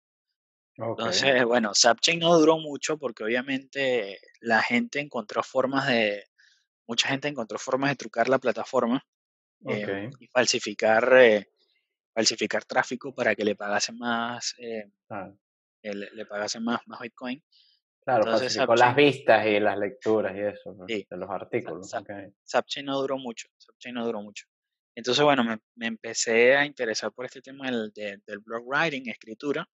Entonces, bueno, Zapchain no duró mucho porque obviamente la gente encontró formas de, mucha gente encontró formas de trucar la plataforma eh, y falsificar, eh, falsificar tráfico para que le pagase más, eh, le, pagase más, más Bitcoin. Claro, Entonces, con las vistas y las lecturas y eso, de los artículos. Zapchain no duró mucho, Zapchain no duró mucho. Entonces, bueno, me, me, empecé a interesar por este tema del, del blog writing, escritura,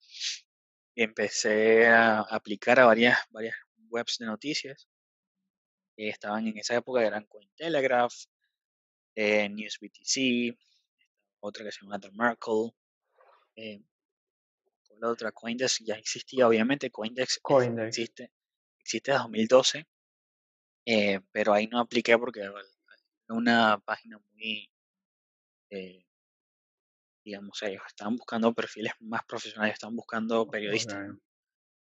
empecé a aplicar a varias, varias webs de noticias. que estaban en esa época, eran Cointelegraph, eh, NewsBTC, otra que se llama The Merkle, eh, la otra? Coindex ya existía, obviamente, Coindex, existe, existe desde 2012, eh, pero ahí no apliqué porque era una página muy eh, digamos, ellos estaban buscando perfiles más profesionales, estaban buscando periodistas.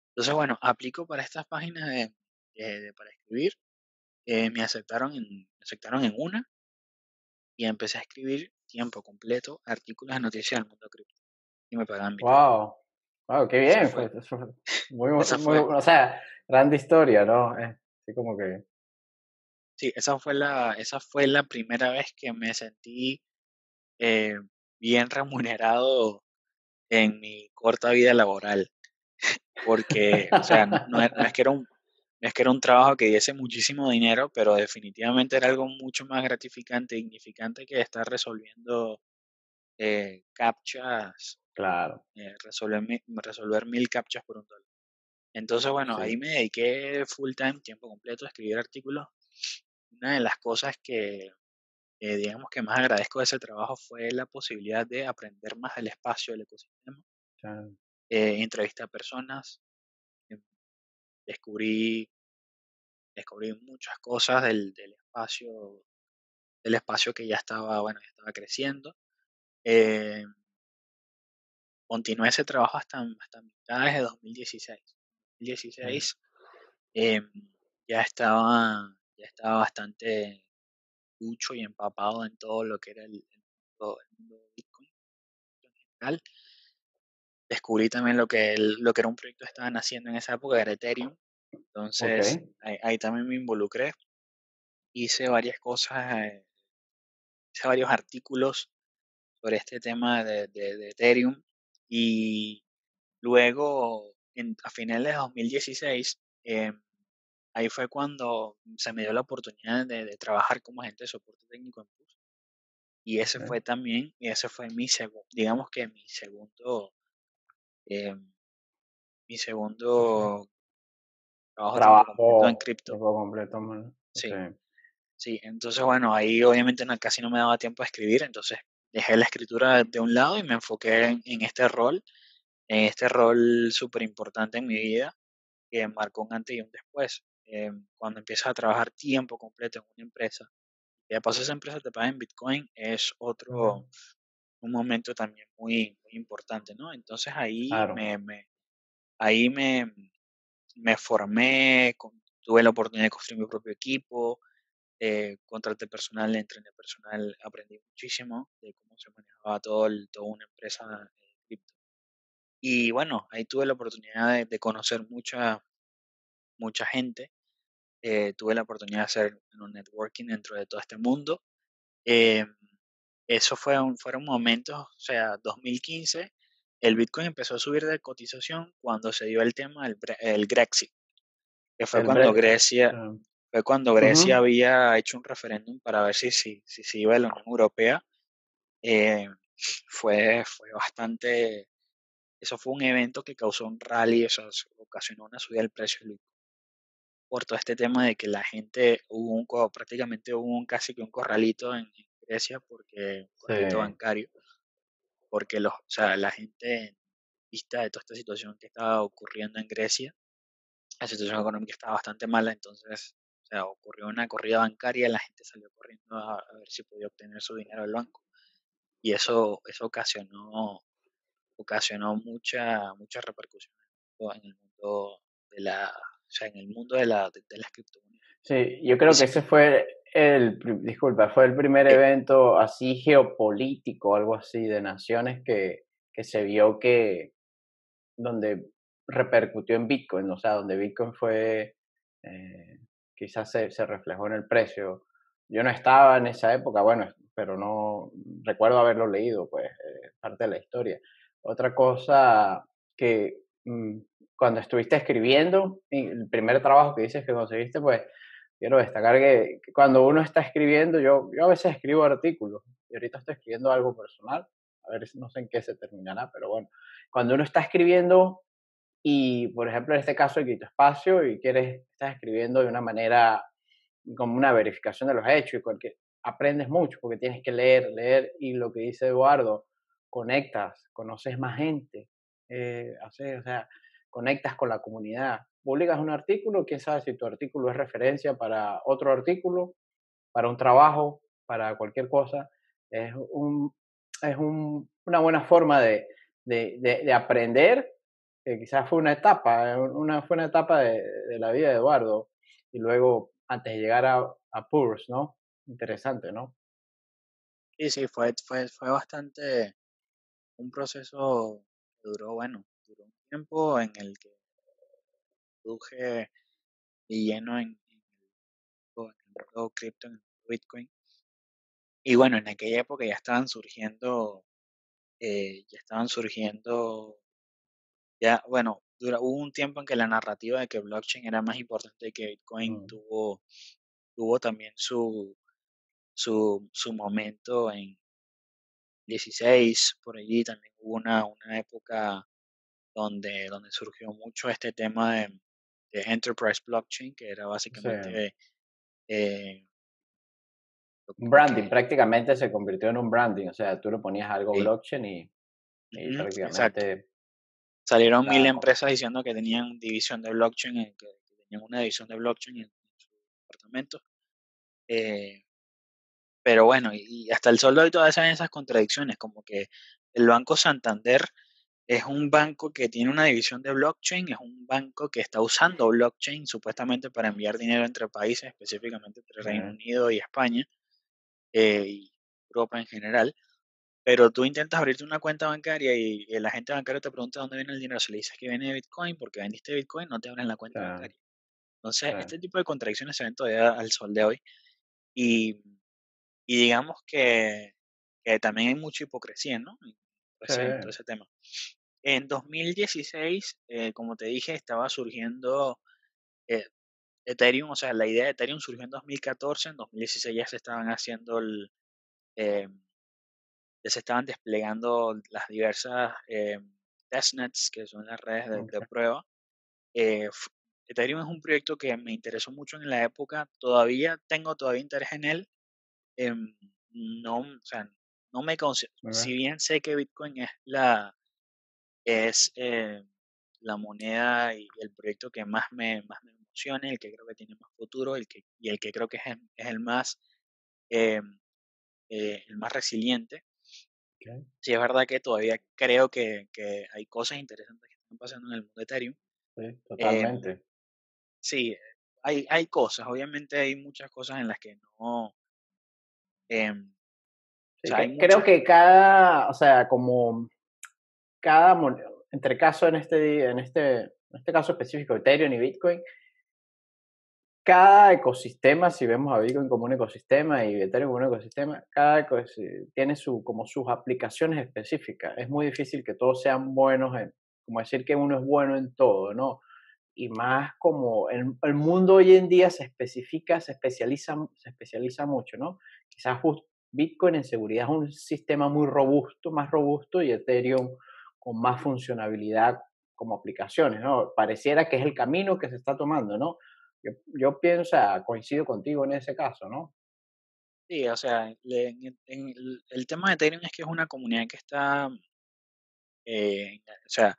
Entonces, bueno, aplico para estas páginas de, para escribir. Eh, me aceptaron en, me aceptaron en una y empecé a escribir tiempo completo artículos de noticias del mundo cripto y me pagaban bien. Wow, wow, qué bien, fue, muy, muy, o sea, grande historia, ¿no? así como que. Sí, esa fue la, esa fue la primera vez que me sentí eh, bien remunerado en mi corta vida laboral. Porque, o sea, no, es que era un, es que era un trabajo que diese muchísimo dinero, pero definitivamente era algo mucho más gratificante, dignificante que estar resolviendo eh, captchas. Claro. Eh, resolver, resolver mil captchas por un dólar. Entonces, bueno, ahí me dediqué full time, tiempo completo, a escribir artículos. Una de las cosas que eh, digamos que más agradezco de ese trabajo fue la posibilidad de aprender más del espacio del ecosistema. Eh, entrevisté a personas, em, descubrí, descubrí muchas cosas del, del, espacio, del espacio que ya estaba, bueno, ya estaba creciendo. Eh, continué ese trabajo hasta, hasta mitad de 2016. 2016 em, ya estaba, ya estaba bastante y empapado en todo lo que era el, mundo, de Bitcoin en general. Descubrí también lo que, lo que era un proyecto que estaban haciendo en esa época, era Ethereum. Entonces ahí, también me involucré. Hice varias cosas, eh, hice varios artículos sobre este tema de, de, Ethereum y luego en, a finales de 2016 eh, ahí fue cuando se me dio la oportunidad de, trabajar como agente de soporte técnico en PUS. Y ese fue también, y ese fue mi segundo, digamos que mi segundo, eh, mi segundo trabajo, en cripto. completo, sí. sí. entonces bueno, ahí obviamente no, casi no me daba tiempo a escribir, entonces dejé la escritura de un lado y me enfoqué en, en este rol, en este rol súper importante en mi vida, que marcó un antes y un después. Eh, cuando empiezas a trabajar tiempo completo en una empresa, y de paso esa empresa te paga en Bitcoin, es otro, un momento también muy, muy importante, ¿no? Entonces ahí me, ahí me, me formé, tuve la oportunidad de construir mi propio equipo, eh, contraté personal, entrené personal, aprendí muchísimo de cómo se manejaba todo el, toda una empresa de cripto. Y bueno, ahí tuve la oportunidad de, conocer mucha, mucha gente. Eh, tuve la oportunidad de hacer un networking dentro de todo este mundo. Eh, eso fue un, fueron momentos, o sea, 2015, el Bitcoin empezó a subir de cotización cuando se dio el tema del el Grexit, que fue cuando Grecia, ah. Fue cuando Grecia había hecho un referéndum para ver si, si, si se iba a la Unión Europea. Eh, fue, fue bastante, eso fue un evento que causó un rally, eso ocasionó una subida del precio del Bitcoin por todo este tema de que la gente hubo un prácticamente hubo un casi que un corralito en, Grecia porque un corralito bancario porque los, o sea, la gente vista de toda esta situación que estaba ocurriendo en Grecia, la situación económica estaba bastante mala, entonces o sea, ocurrió una corrida bancaria, la gente salió corriendo a, ver si podía obtener su dinero del banco. Y eso eso ocasionó ocasionó mucha mucha repercusión en el mundo de la o sea, en el mundo de, la, de, las criptomonedas. Sí, yo creo que ese fue el, disculpa, fue el primer evento así geopolítico, algo así, de naciones que, que se vio que, donde repercutió en Bitcoin, o sea, donde Bitcoin fue, eh, quizás se, se, reflejó en el precio. Yo no estaba en esa época, bueno, pero no recuerdo haberlo leído, pues, eh, parte de la historia. Otra cosa que mm, cuando estuviste escribiendo, el primer trabajo que dices que conseguiste, pues quiero destacar que, cuando uno está escribiendo, yo, yo a veces escribo artículos y ahorita estoy escribiendo algo personal, a ver, no sé en qué se terminará, pero bueno, cuando uno está escribiendo y, por ejemplo, en este caso, el Quito Espacio y quieres, estás escribiendo de una manera como una verificación de los hechos y cualquier, aprendes mucho porque tienes que leer, leer y lo que dice Eduardo, conectas, conoces más gente, eh, o sea, conectas con la comunidad. Publicas un artículo, quién sabe si tu artículo es referencia para otro artículo, para un trabajo, para cualquier cosa. Es, un, es un, una buena forma de, de, de, aprender, que quizás fue una etapa, una, fue una etapa de, de, la vida de Eduardo, y luego antes de llegar a, a PURS, ¿no? Interesante, ¿no? Sí, sí, fue, fue, fue bastante un proceso que duró, bueno, tiempo en el que produje y lleno en, en, el mercado cripto, en Bitcoin. Y bueno, en aquella época ya estaban surgiendo, eh, ya estaban surgiendo, ya, bueno, dura, hubo un tiempo en que la narrativa de que blockchain era más importante que Bitcoin mm. tuvo, tuvo también su, su, su momento en 16, por allí también hubo una, una época donde, donde surgió mucho este tema de, Enterprise Blockchain, que era básicamente... Eh, branding, prácticamente se convirtió en un branding, o sea, tú le ponías algo blockchain y, prácticamente... Salieron mil empresas diciendo que tenían división de blockchain, eh, que, tenían una división de blockchain en, su departamento. Eh, pero bueno, y, hasta el sol de hoy todas esas contradicciones, como que el Banco Santander es un banco que tiene una división de blockchain, es un banco que está usando blockchain supuestamente para enviar dinero entre países, específicamente entre Reino Unido y España, eh, y Europa en general. Pero tú intentas abrirte una cuenta bancaria y el agente bancario te pregunta dónde viene el dinero. Si le dices que viene de Bitcoin, porque vendiste Bitcoin, no te abren la cuenta bancaria. Entonces, este tipo de contradicciones se ven todavía al sol de hoy. Y, y digamos que, que, también hay mucha hipocresía, ¿no? todo ese tema. En 2016, eh, como te dije, estaba surgiendo eh, Ethereum, o sea, la idea de Ethereum surgió en 2014, en 2016 ya se estaban haciendo el, eh, ya se estaban desplegando las diversas testnets, que son las redes de, prueba. Ethereum es un proyecto que me interesó mucho en la época, todavía tengo todavía interés en él. Em, no, o sea, no me si bien sé que Bitcoin es la es eh, la moneda y el proyecto que más me, más me emociona, el que creo que tiene más futuro el que, y el que creo que es, es el más eh, eh, el más resiliente. Sí, es verdad que todavía creo que, que, hay cosas interesantes que están pasando en el mundo de Ethereum. Sí, Em, totalmente. sí, hay, hay cosas, obviamente hay muchas cosas en las que no, em, o Sí, sea, hay que- creo muchas, que cada, o sea, como cada, entre caso en este, en este, en este caso específico, Ethereum y Bitcoin, cada ecosistema, si vemos a Bitcoin como un ecosistema y Ethereum como un ecosistema, cada ecosi- tiene su, como sus aplicaciones específicas. Es muy difícil que todos sean buenos en, como decir que uno es bueno en todo, ¿no? Y más como el, el mundo hoy en día se especifica, se especializa, se especializa mucho, ¿no? Quizás Bitcoin en seguridad es un sistema muy robusto, más robusto, y Ethereum con más funcionalidad como aplicaciones, ¿no? Pareciera que es el camino que se está tomando, ¿no? Yo, yo pienso, o sea, coincido contigo en ese caso, ¿no? sí, o sea, le- en, en el, el tema de Ethereum es que es una comunidad que está, eh, o sea,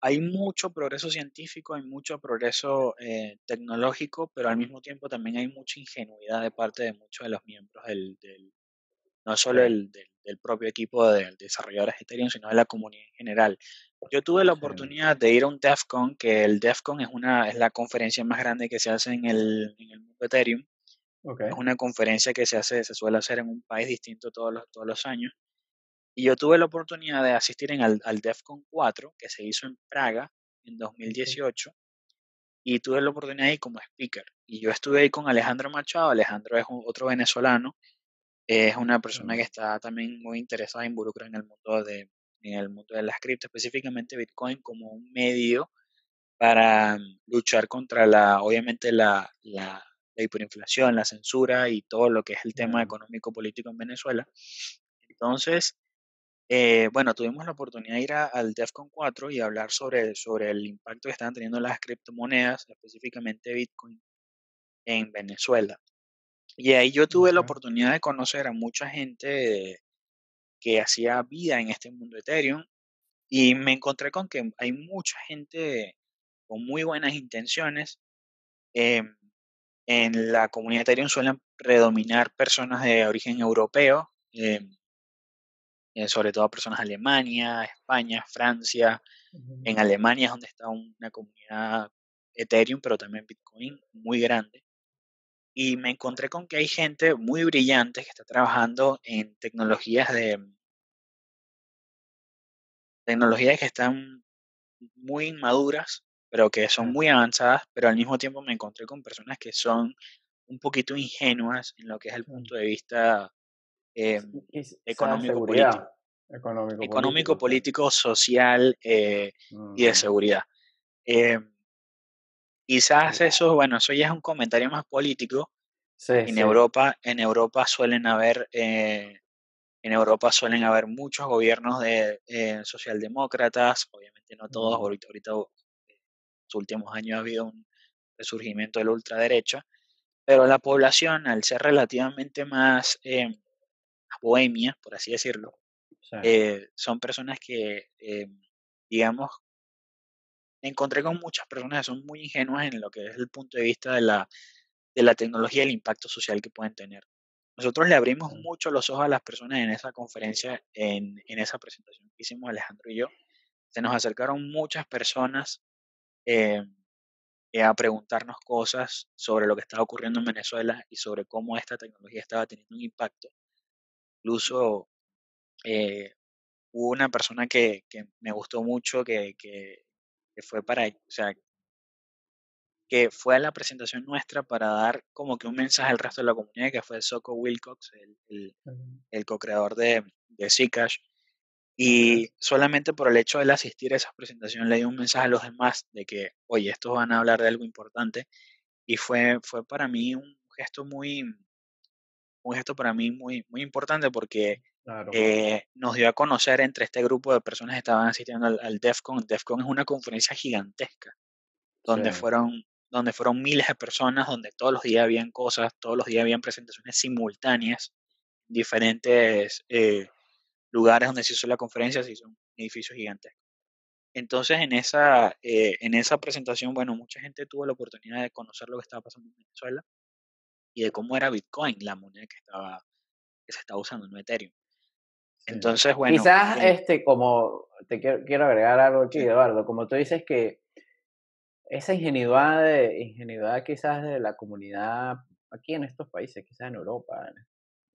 hay mucho progreso científico, hay mucho progreso eh, tecnológico, pero al mismo tiempo también hay mucha ingenuidad de parte de muchos de los miembros del, del- no solo el, del, del propio equipo de desarrolladores de Ethereum, sino de la comunidad en general. Yo tuve la oportunidad de ir a un DEF CON, que el DEF CON es, una, es la conferencia más grande que se hace en el, en el mundo Ethereum. ok, Es una conferencia que se hace, se suele hacer en un país distinto todos los, todos los años. Y yo tuve la oportunidad de asistir en al, al DEF CON 4, que se hizo en Praga en ok, 2018, y tuve la oportunidad de ir como speaker. Y yo estuve ahí con Alejandro Machado. Alejandro es un- otro venezolano es una persona que está también muy interesada, involucrada en el mundo de, en el mundo de las cripto, específicamente Bitcoin como un medio para mm, luchar contra la, obviamente la, la, la hiperinflación, la censura y todo lo que es el tema mm, económico político en Venezuela. Entonces, eh, bueno, tuvimos la oportunidad de ir a- al DEFCON 4 y hablar sobre, sobre el impacto que están teniendo las criptomonedas, específicamente Bitcoin, en Venezuela. Y ahí yo tuve la oportunidad de conocer a mucha gente que hacía vida en este mundo Ethereum y me encontré con que hay mucha gente con muy buenas intenciones. em, en la comunidad Ethereum suelen predominar personas de origen europeo, em, eh, sobre todo personas de Alemania, España, Francia. ujú, En Alemania es donde está una comunidad Ethereum, pero también Bitcoin muy grande. Y me encontré con que hay gente muy brillante que está trabajando en tecnologías de tecnologías que están muy inmaduras, pero que son muy avanzadas, pero al mismo tiempo me encontré con personas que son un poquito ingenuas en lo que es el punto de vista eh, económico-político. seguridad económico-político, sí. Económico-político, social eh, y de seguridad. Eh, quizás eso, bueno, eso ya es un comentario más político. sí, En sí, Europa, en Europa suelen haber, eh, en Europa suelen haber muchos gobiernos de eh, socialdemócratas, obviamente no todos, ahorita, ahorita en los últimos años ha habido un resurgimiento de la ultraderecha, pero la población, al ser relativamente más eh, bohemia, por así decirlo, sí, eh, son personas que, eh, digamos, me encontré con muchas personas que son muy ingenuas en lo que es el punto de vista de la, de la tecnología y el impacto social que pueden tener. Nosotros le abrimos mucho los ojos a las personas en esa conferencia, en, en esa presentación que hicimos Alejandro y yo. Se nos acercaron muchas personas eh, eh, a preguntarnos cosas sobre lo que estaba ocurriendo en Venezuela y sobre cómo esta tecnología estaba teniendo un impacto. Incluso eh, hubo una persona que, que me gustó mucho que, que, que fue para, o sea, que fue a la presentación nuestra para dar como que un mensaje al resto de la comunidad, que fue Soko Wilcox, el, el, co-creador de, de Zcash. Y solamente por el hecho de asistir a esa presentación le dio un mensaje a los demás de que, oye, estos van a hablar de algo importante. Y fue, fue para mí un gesto muy, un gesto para mí muy, muy importante porque claro, eh, nos dio a conocer entre este grupo de personas que estaban asistiendo al, al DEF CON. DEF CON es una conferencia gigantesca sí, donde fueron, donde fueron miles de personas, donde todos los días habían cosas, todos los días habían presentaciones simultáneas, diferentes eh, lugares donde se hizo la conferencia, se hizo un edificio gigante. Entonces, en esa, eh, en esa presentación, bueno, mucha gente tuvo la oportunidad de conocer lo que estaba pasando en Venezuela y de cómo era Bitcoin, la moneda que, estaba, que se estaba usando, no Ethereum. Entonces, bueno, Quizás, el, este, como, te quiero, quiero agregar algo aquí, Eduardo, como tú dices que esa ingenuidad, de, quizás de la comunidad aquí en estos países, quizás en Europa,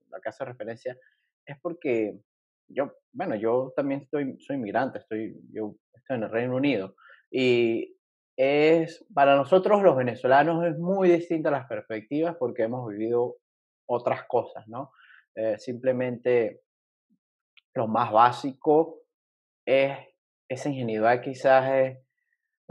la que hace referencia, es porque yo, bueno, yo también soy inmigrante, estoy, yo estoy en el Reino Unido y es, para nosotros los venezolanos es muy distinta las perspectivas porque hemos vivido otras cosas, ¿no? Eh, simplemente lo más básico es esa ingenuidad quizás es,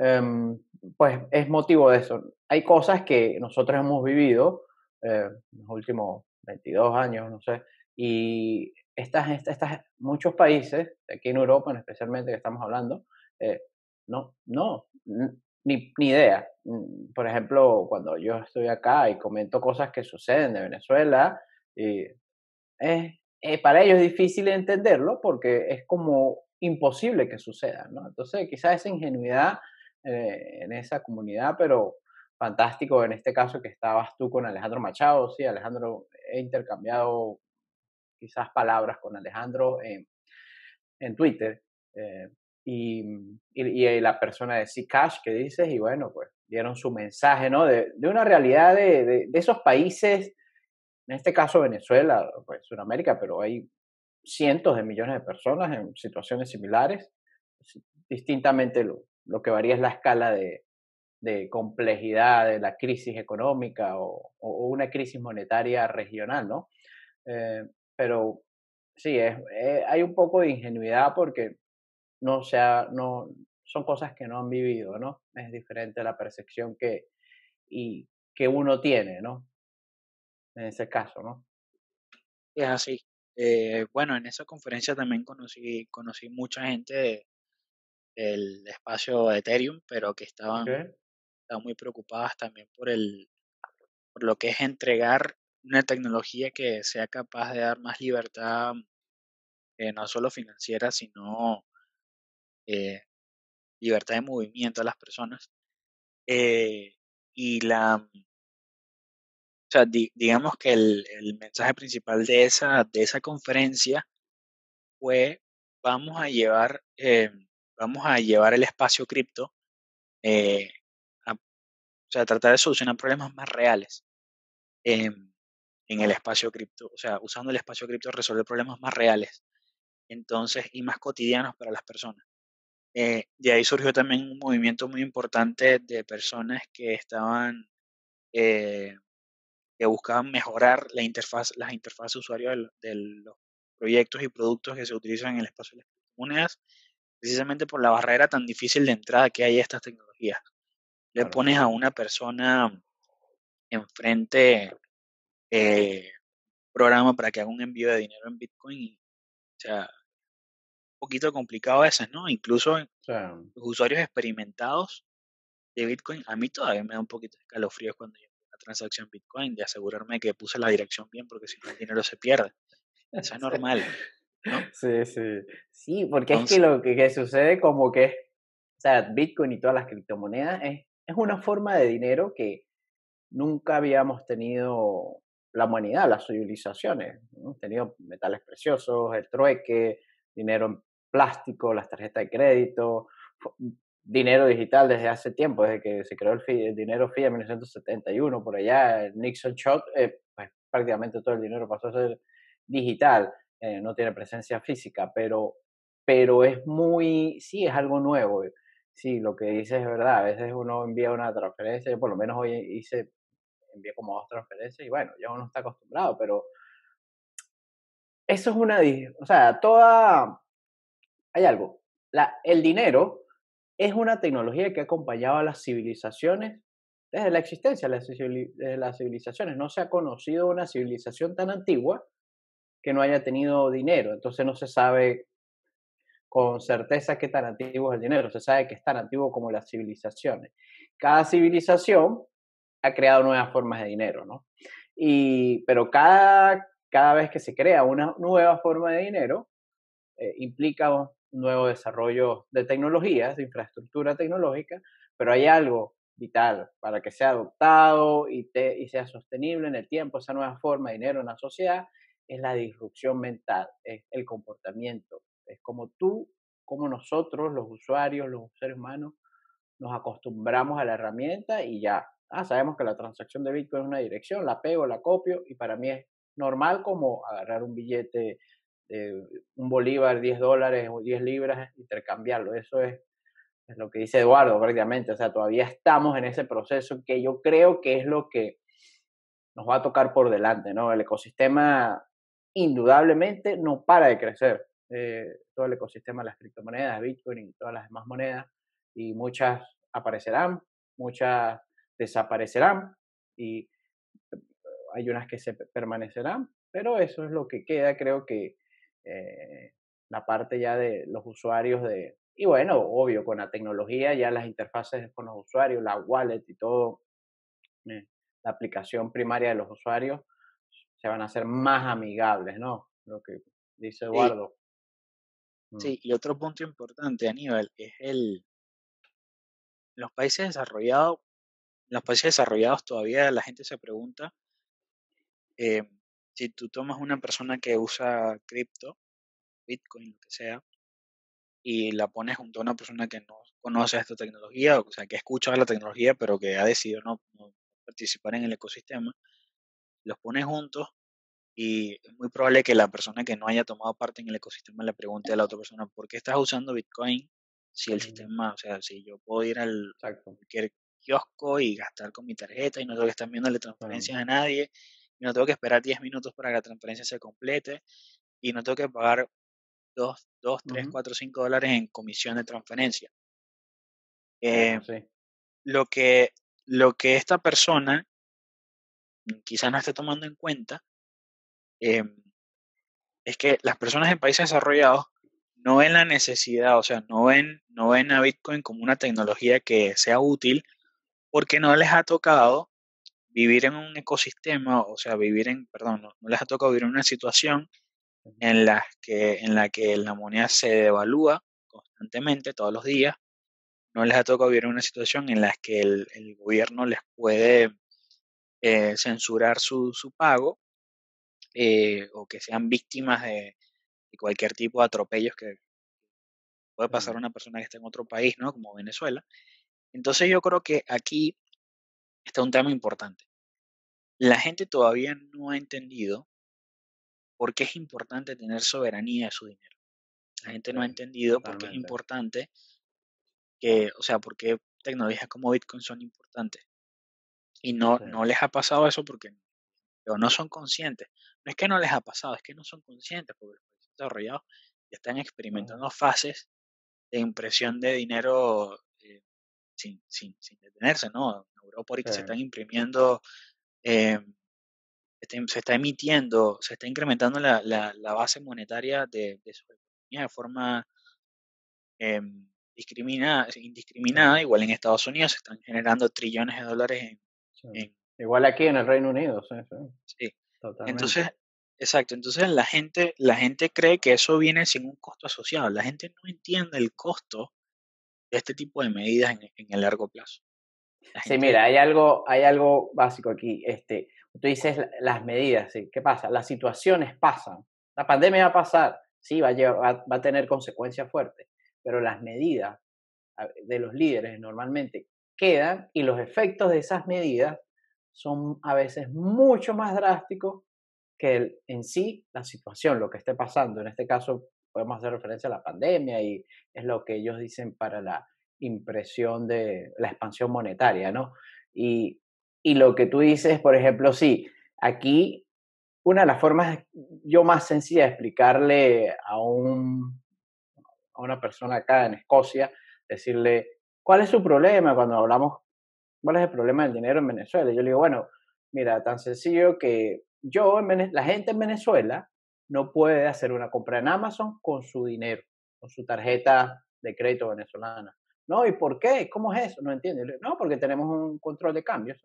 em, pues es motivo de eso. Hay cosas que nosotros hemos vivido eh, en los últimos 22 años, no sé, y estas, estas, muchos países, aquí en Europa especialmente que estamos hablando, eh, no, no, ni, ni, idea. Mm, por ejemplo, cuando yo estoy acá y comento cosas que suceden de Venezuela, y es, para ellos es difícil entenderlo porque es como imposible que suceda, ¿no? Entonces, quizás esa ingenuidad eh, en esa comunidad, pero fantástico en este caso que estabas tú con Alejandro Machado, sí, Alejandro, he intercambiado quizás palabras con Alejandro en, en Twitter, eh, y, y, la persona de Cash que dices, y bueno, pues dieron su mensaje, ¿no? De, de una realidad de, de, de, esos países, en este caso Venezuela, pues Sudamérica, pero hay cientos de millones de personas en situaciones similares, distintamente lo, lo que varía es la escala de, de complejidad de la crisis económica o, una crisis monetaria regional, ¿no? Eh, pero sí, eh, hay un poco de ingenuidad porque no sea, no, son cosas que no han vivido, ¿no? Es diferente la percepción que, y, que uno tiene, ¿no? En ese caso, ¿no? Es así. Eh, bueno, en esa conferencia también conocí, conocí mucha gente del espacio de Ethereum, pero que estaban, estaban muy preocupadas también por, el, por lo que es entregar una tecnología que sea capaz de dar más libertad, eh, no solo financiera, sino eh, libertad de movimiento a las personas. Eh, y la, o sea, digamos que el, el, mensaje principal de esa, de esa conferencia fue, vamos a llevar, vamos a llevar el espacio cripto, a, o sea, tratar de solucionar problemas más reales en el espacio cripto, o sea, usando el espacio cripto resolver problemas más reales, entonces, y más cotidianos para las personas. Eh, de ahí surgió también un movimiento muy importante de personas que estaban, eh, que buscaban mejorar la interfaz, las interfaces de usuario de, los proyectos y productos que se utilizan en el espacio de las criptomonedas, precisamente por la barrera tan difícil de entrada que hay a estas tecnologías. Le pones a una persona enfrente eh, programa para que haga un envío de dinero en Bitcoin y, o sea, poquito complicado a veces, ¿no? Incluso los usuarios experimentados de Bitcoin, a mí todavía me da un poquito de escalofríos cuando yo hago una transacción Bitcoin, de asegurarme que puse la dirección bien, porque si no el dinero se pierde. Eso es normal, ¿no? Sí, sí. Sí, porque es que lo que, sucede como que, o sea, Bitcoin y todas las criptomonedas es, es una forma de dinero que nunca habíamos tenido la humanidad, las civilizaciones. Hemos tenido metales preciosos, el trueque, dinero en plástico, las tarjetas de crédito, dinero digital desde hace tiempo, desde que se creó el, dinero FIA en 1971, por allá, el Nixon Shot, eh, pues prácticamente todo el dinero pasó a ser digital, eh, no tiene presencia física, pero, pero es muy, sí, es algo nuevo. Sí, lo que dices es verdad, a veces uno envía una transferencia, yo por lo menos hoy hice, envié como dos transferencias y bueno, ya uno está acostumbrado, pero eso es una, o sea, toda, hay algo. La, el dinero es una tecnología que ha acompañado a las civilizaciones desde la existencia de las civilizaciones. No se ha conocido una civilización tan antigua que no haya tenido dinero. Entonces no se sabe con certeza qué tan antiguo es el dinero. Se sabe que es tan antiguo como las civilizaciones. Cada civilización ha creado nuevas formas de dinero, ¿no? Y, pero cada, cada vez que se crea una nueva forma de dinero, eh, implica nuevo desarrollo de tecnologías, de infraestructura tecnológica, pero hay algo vital para que sea adoptado y, y sea sostenible en el tiempo, esa nueva forma de dinero en la sociedad, es la disrupción mental, es el comportamiento, es como tú, como nosotros, los usuarios, los seres humanos, nos acostumbramos a la herramienta y ya. Ah, sabemos que la transacción de Bitcoin es una dirección, la pego, la copio y para mí es normal como agarrar un billete un bolívar, 10 dólares o 10 libras, intercambiarlo. Eso es, es lo que dice Eduardo prácticamente. O sea, todavía estamos en ese proceso que yo creo que es lo que nos va a tocar por delante, ¿no? El ecosistema indudablemente no para de crecer. Eh, todo el ecosistema de las criptomonedas, Bitcoin y todas las demás monedas, y muchas aparecerán, muchas desaparecerán y eh, hay unas que se permanecerán, pero eso es lo que queda, creo que eh, la parte ya de los usuarios de, y bueno, obvio, con la tecnología, ya las interfaces con los usuarios, la wallet y todo, la aplicación primaria de los usuarios se van a hacer más amigables, ¿no? Lo que dice Eduardo. Sí, mm. y otro punto importante, Aníbal, es el. Los países desarrollados, los países desarrollados todavía la gente se pregunta eh, si tú tomas una persona que usa cripto, Bitcoin, lo que sea, y la pones junto a una persona que no conoce esta tecnología, o sea, que escucha la tecnología, pero que ha decidido no participar en el ecosistema, los pones juntos y es muy probable que la persona que no haya tomado parte en el ecosistema le pregunte a la otra persona, ¿por qué estás usando Bitcoin? Si el sistema, o sea, si yo puedo ir al cualquier kiosco y gastar con mi tarjeta y no tengo que estar viendo transferencias a nadie, y no tengo que esperar 10 minutos para que la transferencia se complete, y no tengo que pagar 2, 2 3, 4, 5 dólares en comisión de transferencia. Eh, lo, que, lo que esta persona quizás no esté tomando en cuenta Em, es que las personas en países desarrollados no ven la necesidad, o sea, no ven, no ven a Bitcoin como una tecnología que sea útil porque no les ha tocado vivir en un ecosistema, o sea, vivir en, perdón, no, les ha tocado vivir en una situación en la que, en la, que la moneda se devalúa constantemente todos los días, no les ha tocado vivir en una situación en la que el, gobierno les puede eh, censurar su, su pago eh, o que sean víctimas de, cualquier tipo de atropellos que puede pasar a una persona que está en otro país, ¿no? Como Venezuela. Entonces yo creo que aquí está un tema importante. La gente todavía no ha entendido por qué es importante tener soberanía de su dinero. La gente no ha entendido por qué es importante que, o sea, por qué tecnologías como Bitcoin son importantes. Y no, no les ha pasado eso porque no son conscientes. No es que no les ha pasado, es que no son conscientes porque los países desarrollados ya están experimentando fases de impresión de dinero eh, sin, sin, sin, detenerse, ¿no? En Europa ahorita se están imprimiendo, eh, se está emitiendo, se está incrementando la, la, la base monetaria de, de su economía de forma eh, discriminada, indiscriminada. Igual en Estados Unidos se están generando trillones de dólares en, en Igual aquí en el Reino Unido, sí. sí. Entonces, exacto, entonces la gente, la gente cree que eso viene sin un costo asociado. La gente no entiende el costo de este tipo de medidas en, el largo plazo. Sí, mira, hay algo, hay algo básico aquí. Este, tú dices las medidas, ¿sí? ¿qué pasa? Las situaciones pasan. La pandemia va a pasar, sí, va a, va a tener consecuencias fuertes, pero las medidas de los líderes normalmente quedan y los efectos de esas medidas son a veces mucho más drásticos que en sí la situación, lo que esté pasando. En este caso podemos hacer referencia a la pandemia y es lo que ellos dicen para la impresión de la expansión monetaria, ¿no? Y, y lo que tú dices, por ejemplo, sí, aquí una de las formas yo más sencilla de explicarle a, un, a una persona acá en Escocia, decirle, ¿cuál es su problema cuando hablamos ¿cuál es el problema del dinero en Venezuela? Y yo le digo, bueno, mira, tan sencillo que yo, en la gente en Venezuela no puede hacer una compra en Amazon con su dinero, con su tarjeta de crédito venezolana. No, ¿y por qué? ¿Cómo es eso? No entiendo. No, porque tenemos un control de cambio.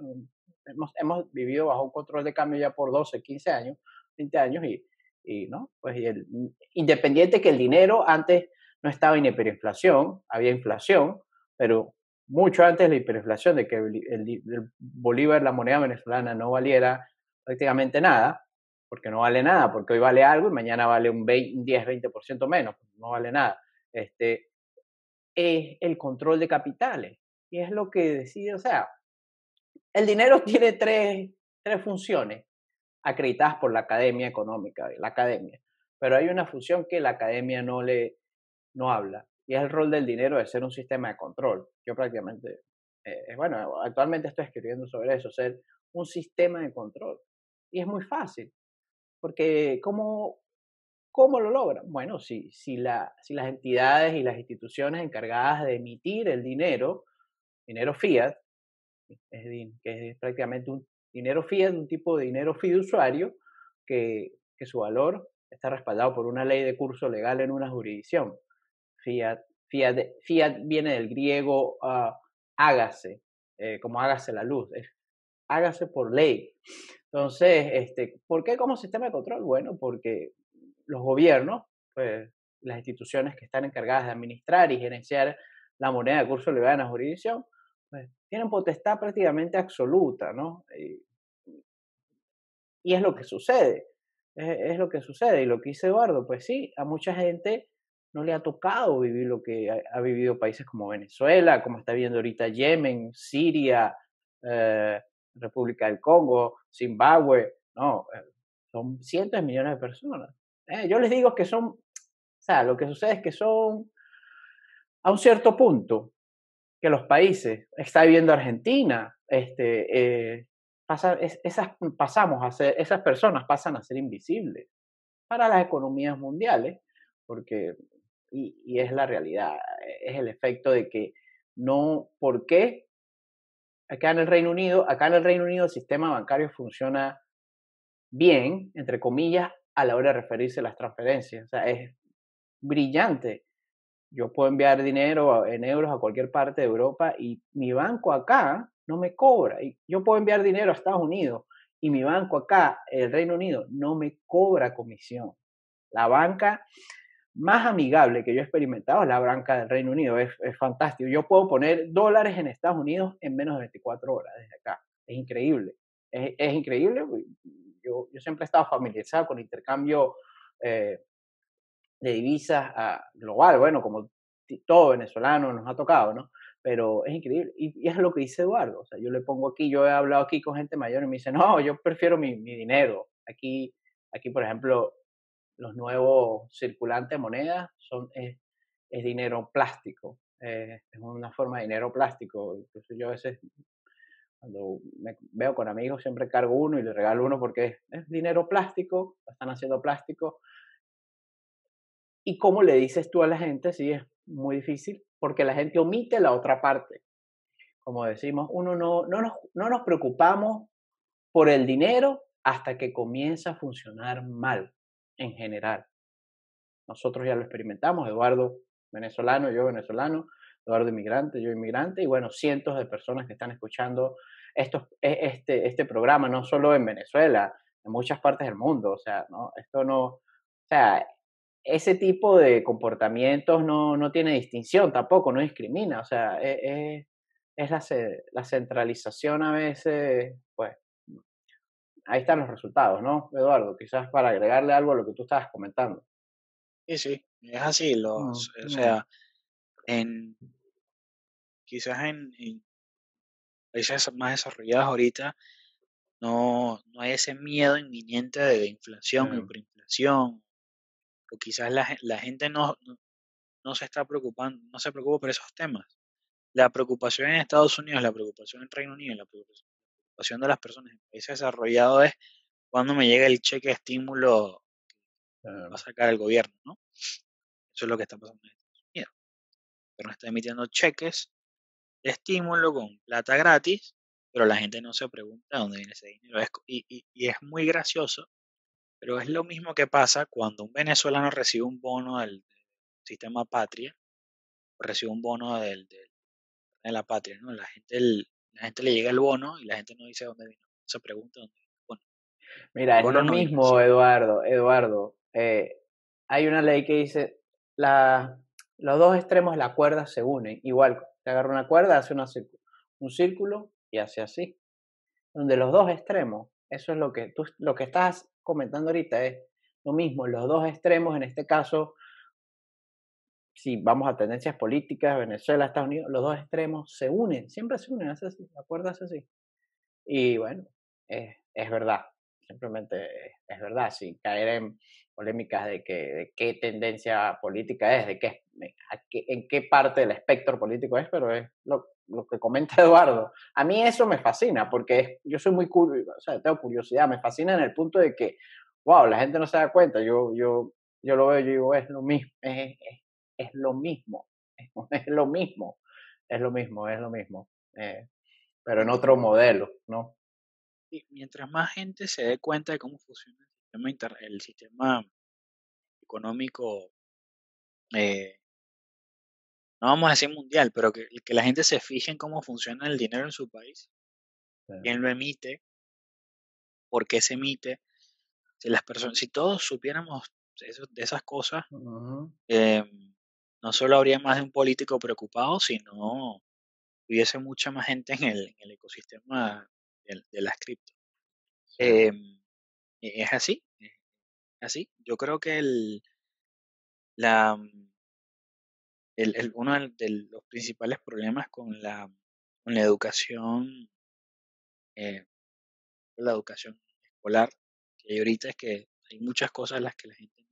Hemos, hemos vivido bajo un control de cambio ya por 12, 15 años, 20 años y, y ¿no? Pues el, independiente que el dinero antes no estaba en hiperinflación, había inflación, pero mucho antes de la hiperinflación, de que el, bolívar, la moneda venezolana, no valiera prácticamente nada, porque no vale nada, porque hoy vale algo y mañana vale un, 10, 20% menos, no vale nada. Este, es el control de capitales. y es lo que decide, o sea, el dinero tiene tres, tres funciones acreditadas por la Academia Económica, la Academia, pero hay una función que la Academia no le no habla, y es el rol del dinero de ser un sistema de control. Yo prácticamente, eh, bueno, actualmente estoy escribiendo sobre eso, ser un sistema de control. Y es muy fácil, porque ¿cómo, cómo lo logran? Bueno, si, si, la, si las entidades y las instituciones encargadas de emitir el dinero, dinero fiat, que es prácticamente un dinero fiat, un tipo de dinero fiduciario, que, que su valor está respaldado por una ley de curso legal en una jurisdicción. Fiat, fiat, viene del griego ah, hágase, eh, como hágase la luz, hágase por ley. Entonces, este, ¿por qué como sistema de control? Bueno, porque los gobiernos, pues, las instituciones que están encargadas de administrar y gerenciar la moneda de curso legal en la jurisdicción, pues, tienen potestad prácticamente absoluta, ¿no? Y, es lo que sucede, es, lo que sucede. Y lo que dice Eduardo, pues sí, a mucha gente no le ha tocado vivir lo que ha, vivido países como Venezuela, como está viendo ahorita Yemen, Siria, eh, República del Congo, Zimbabue, no, eh, son cientos de millones de personas. Eh, yo les digo que son, o sea, lo que sucede es que son a un cierto punto que los países, está viviendo Argentina, este, pasa, esas, pasamos a ser, esas personas pasan a ser invisibles para las economías mundiales, porque y, es la realidad, es el efecto de que no, ¿por qué? Acá en el Reino Unido, acá en el Reino Unido el sistema bancario funciona bien, entre comillas, a la hora de referirse a las transferencias. O sea, es brillante. Yo puedo enviar dinero en euros a cualquier parte de Europa y mi banco acá no me cobra. Yo puedo enviar dinero a Estados Unidos y mi banco acá, el Reino Unido, no me cobra comisión. La banca más amigable que yo he experimentado es la banca del Reino Unido. Es, fantástico. Yo puedo poner dólares en Estados Unidos en menos de 24 horas desde acá. Es increíble. Es, increíble. Yo, yo, siempre he estado familiarizado con intercambio eh, de divisas a global. Bueno, como todo venezolano nos ha tocado, ¿no? Pero es increíble. Y, es lo que dice Eduardo. O sea, yo le pongo aquí, yo he hablado aquí con gente mayor y me dice, no, yo prefiero mi, mi dinero. Aquí, aquí, por ejemplo, los nuevos circulantes monedas son, es, dinero plástico, eh, es una forma de dinero plástico. Entonces yo a veces, cuando me veo con amigos, siempre cargo uno y le regalo uno porque es, dinero plástico, lo están haciendo plástico. ¿Y cómo le dices tú a la gente? Sí, es muy difícil, porque la gente omite la otra parte. Como decimos, uno no, no, no nos preocupamos por el dinero hasta que comienza a funcionar mal en general. Nosotros ya lo experimentamos, Eduardo venezolano, yo venezolano, Eduardo inmigrante, yo inmigrante, y bueno, cientos de personas que están escuchando estos, e, este, este programa, no solo en Venezuela, en muchas partes del mundo, o sea, ¿no? Esto no, o sea, ese tipo de comportamientos no, no tiene distinción tampoco, no discrimina, o sea, es, e, es la, la centralización a veces, pues, ahí están los resultados, ¿no, Eduardo? Quizás para agregarle algo a lo que tú estabas comentando. Sí, sí, es así. Los, o sea, en quizás en, países más desarrollados ahorita no, no hay ese miedo inminente de inflación, de hiperinflación, o quizás la, la gente no, no, se está preocupando, no se preocupa por esos temas. La preocupación en Estados Unidos, la preocupación en Reino Unido, la preocupación de las personas en países desarrollados es cuando me llega el cheque de estímulo que va a sacar el gobierno, ¿no? Eso es lo que está pasando en Estados Unidos. Pero está emitiendo cheques de estímulo con plata gratis, pero la gente no se pregunta dónde viene ese dinero. y, y, es muy gracioso, pero es lo mismo que pasa cuando un venezolano recibe un bono del, sistema patria, recibe un bono del, de la patria, ¿no? La gente, el, la gente le llega el bono y la gente no dice dónde vino. Se pregunta dónde vino. Mira, es lo mismo, Eduardo. Eduardo, eh, hay una ley que dice, la, los dos extremos de la cuerda se unen. Igual, te agarra una cuerda, hace un círculo y hace así. Donde los dos extremos, eso es lo que tú, lo que estás comentando ahorita, es lo mismo, los dos extremos, en este caso, si vamos a tendencias políticas, Venezuela, Estados Unidos, los dos extremos se unen, siempre se unen, es así, ¿acuerdas así? Y bueno, es, es verdad, simplemente es verdad, sin caer en polémicas de, que, de qué tendencia política es, de qué, en qué parte del espectro político es, pero es lo, lo que comenta Eduardo. A mí eso me fascina, porque yo soy muy curioso, o sea, tengo curiosidad, me fascina en el punto de que, wow, la gente no se da cuenta, yo, yo, yo lo veo, yo digo, es lo mismo, es, es, lo mismo, es, lo mismo, es lo mismo, es lo mismo, eh, pero en otro modelo, ¿no? Y mientras más gente se dé cuenta de cómo funciona el sistema, el sistema económico eh, no vamos a decir mundial, pero que, que la gente se fije en cómo funciona el dinero en su país, quién lo emite, por qué se emite. Si las personas, si todos supiéramos de esas cosas, em, no solo habría más de un político preocupado, sino hubiese mucha más gente en el, en el ecosistema de, de las cripto. Em, es así, es así. Yo creo que el, la, el, uno de los principales problemas con la, con la educación, eh, la educación escolar que hay ahorita es que hay muchas cosas las que la gente,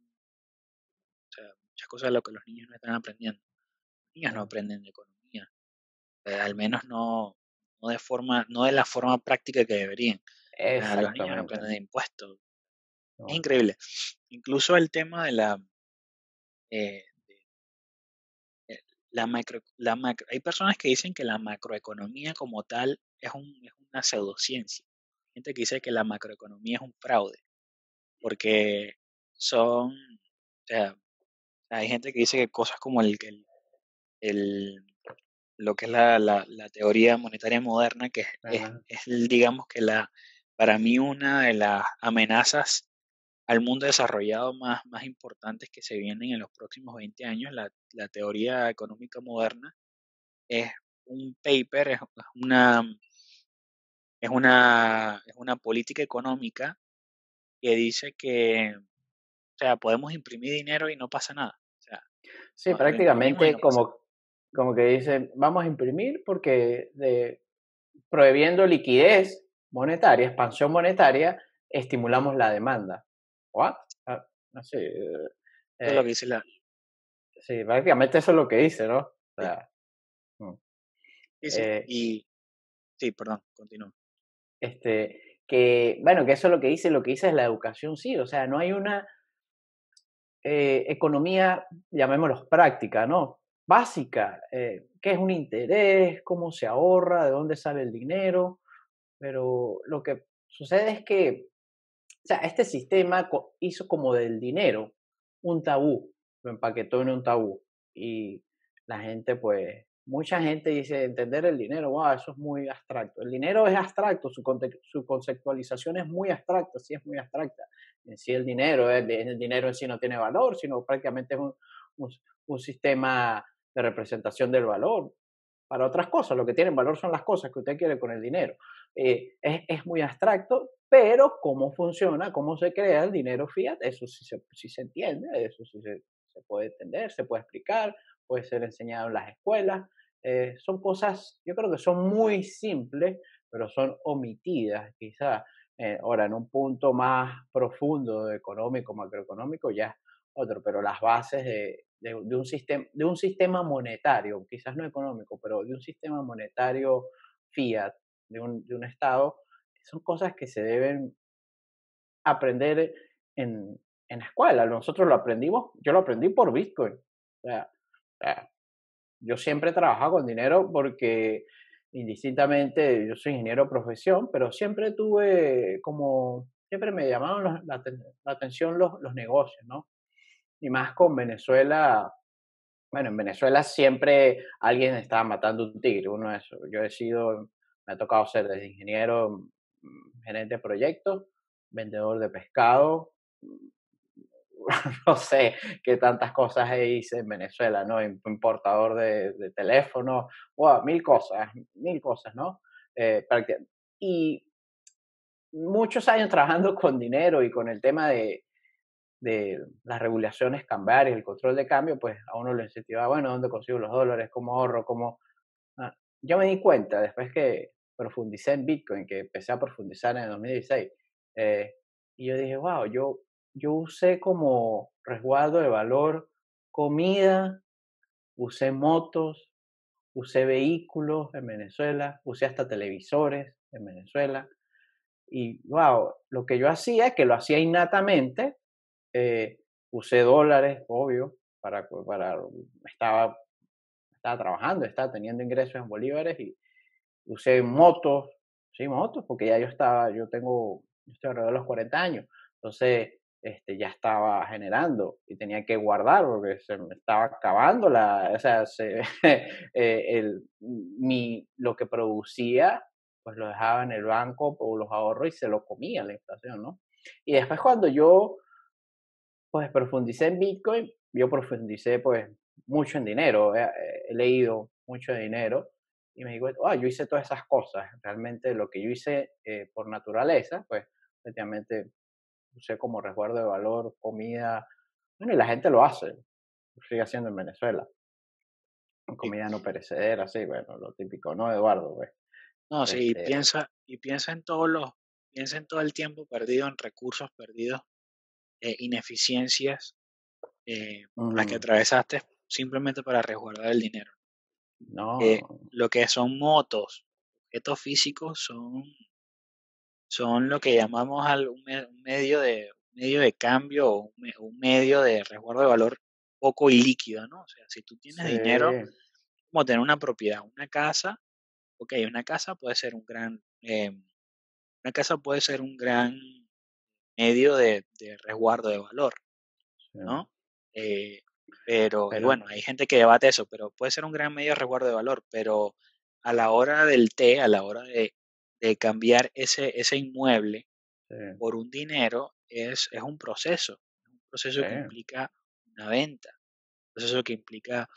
muchas cosas de lo que los niños no están aprendiendo. Los niños no aprenden de economía, eh, al menos no, no de forma, no de la forma práctica que deberían. Los niños no aprenden de impuestos. Es increíble. Incluso el tema de la eh, la macro, la macro, hay personas que dicen que la macroeconomía como tal es, un, es una pseudociencia. Hay gente que dice que la macroeconomía es un fraude, porque son, o sea, hay gente que dice que cosas como el, el, el lo que es la, la, la, teoría monetaria moderna, que es, es, digamos que la, para mí una de las amenazas al mundo desarrollado más, más importantes que se vienen en los próximos 20 años, la, la teoría económica moderna, es un paper, es una, es una, es una política económica que dice que, o sea, podemos imprimir dinero y no pasa nada. Sí, prácticamente como, como que dice, vamos a imprimir porque de, prohibiendo liquidez monetaria, expansión monetaria, estimulamos la demanda. ¿What? Ah, no sé. Eh, es lo que dice la. Sí, prácticamente eso es lo que dice, ¿no? O sea, mm. eh, y. Sí, perdón, continúo. Este, que, bueno, que eso es lo que dice, lo que dice es la educación, sí, o sea, no hay una eh, economía, llamémoslo práctica, ¿no? Básica, eh, qué es un interés, cómo se ahorra, de dónde sale el dinero, pero lo que sucede es que o sea, este sistema hizo como del dinero un tabú, lo empaquetó en un tabú. Y la gente, pues, mucha gente dice, entender el dinero, wow, eso es muy abstracto. El dinero es abstracto, su, su conceptualización es muy abstracta, sí es muy abstracta. En sí el dinero, el, el dinero en sí no tiene valor, sino prácticamente es un, sistema de representación del valor para otras cosas. Lo que tienen valor son las cosas que usted quiere con el dinero. Eh, es, es, muy abstracto, pero cómo funciona, cómo se crea el dinero fiat, eso sí se, sí se entiende, eso sí se, puede entender, se puede explicar, puede ser enseñado en las escuelas. Eh, son cosas, yo creo que son muy simples, pero son omitidas quizás. Eh, ahora, en un punto más profundo económico, macroeconómico, ya otro, pero las bases de, de, un sistema, de un sistema monetario, quizás no económico, pero de un sistema monetario fiat, de un, de un Estado, son cosas que se deben aprender en, en la escuela. Nosotros lo aprendimos, yo lo aprendí por Bitcoin. O sea, yo siempre he trabajado con dinero porque indistintamente yo soy ingeniero de profesión, pero siempre tuve como, siempre me llamaban la, la, atención los, los negocios, ¿no? y más con Venezuela. Bueno, en Venezuela siempre alguien estaba matando un tigre, uno de esos. Yo he sido, me ha tocado ser desde ingeniero, mm, gerente de proyectos, vendedor de pescado, no sé qué tantas cosas hice en Venezuela, ¿no? Importador de, de teléfonos, wow, mil cosas, mil cosas, ¿no? Eh, y muchos años trabajando con dinero y con el tema de, de las regulaciones cambiarias, el control de cambio, pues a uno le incentivaba, bueno, ¿dónde consigo los dólares? ¿Cómo ahorro? ¿Cómo...? Ah, yo me di cuenta después que profundicé en Bitcoin, que empecé a profundizar en el 2016, eh, y yo dije, wow, yo, yo usé como resguardo de valor comida, usé motos, usé vehículos en Venezuela, usé hasta televisores en Venezuela. Y wow, lo que yo hacía, que lo hacía innatamente, eh, usé dólares, obvio, para, para estaba, estaba trabajando, estaba teniendo ingresos en bolívares y usé motos, sí, motos, porque ya yo estaba, yo tengo, yo estoy alrededor de los 40 años, entonces este, ya estaba generando y tenía que guardar porque se me estaba acabando la, o sea, eh, el, mi, lo que producía, pues lo dejaba en el banco o los ahorros y se lo comía la inflación, ¿no? Y después cuando yo pues profundicé en Bitcoin, yo profundicé pues mucho en dinero, he, leído mucho de dinero y me digo, ah, yo hice todas esas cosas, realmente lo que yo hice eh, por naturaleza, pues usé como resguardo de valor, comida, bueno, y la gente lo hace, lo sigue haciendo en Venezuela. Comida no perecedera, sí, bueno, lo típico, ¿no, Eduardo? Pues, no, sí, y este piensa, y piensa en todos los, piensa en todo el tiempo perdido, en recursos perdidos eh, ineficiencias eh, las que atravesaste simplemente para resguardar el dinero. No. Eh, lo que son motos, objetos físicos son, son lo que llamamos al, un, medio de medio de cambio o un, medio de resguardo de valor poco ilíquido, ¿no? O sea, si tú tienes dinero, como tener una propiedad, una casa, ok, una casa puede ser un gran, una casa puede ser un gran medio de, resguardo de valor, ¿no? Eh, pero, bueno, hay gente que debate eso, pero puede ser un gran medio de resguardo de valor, pero a la hora del té, a la hora de, cambiar ese, ese inmueble por un dinero, es, es un proceso, un proceso que implica una venta, un proceso que implica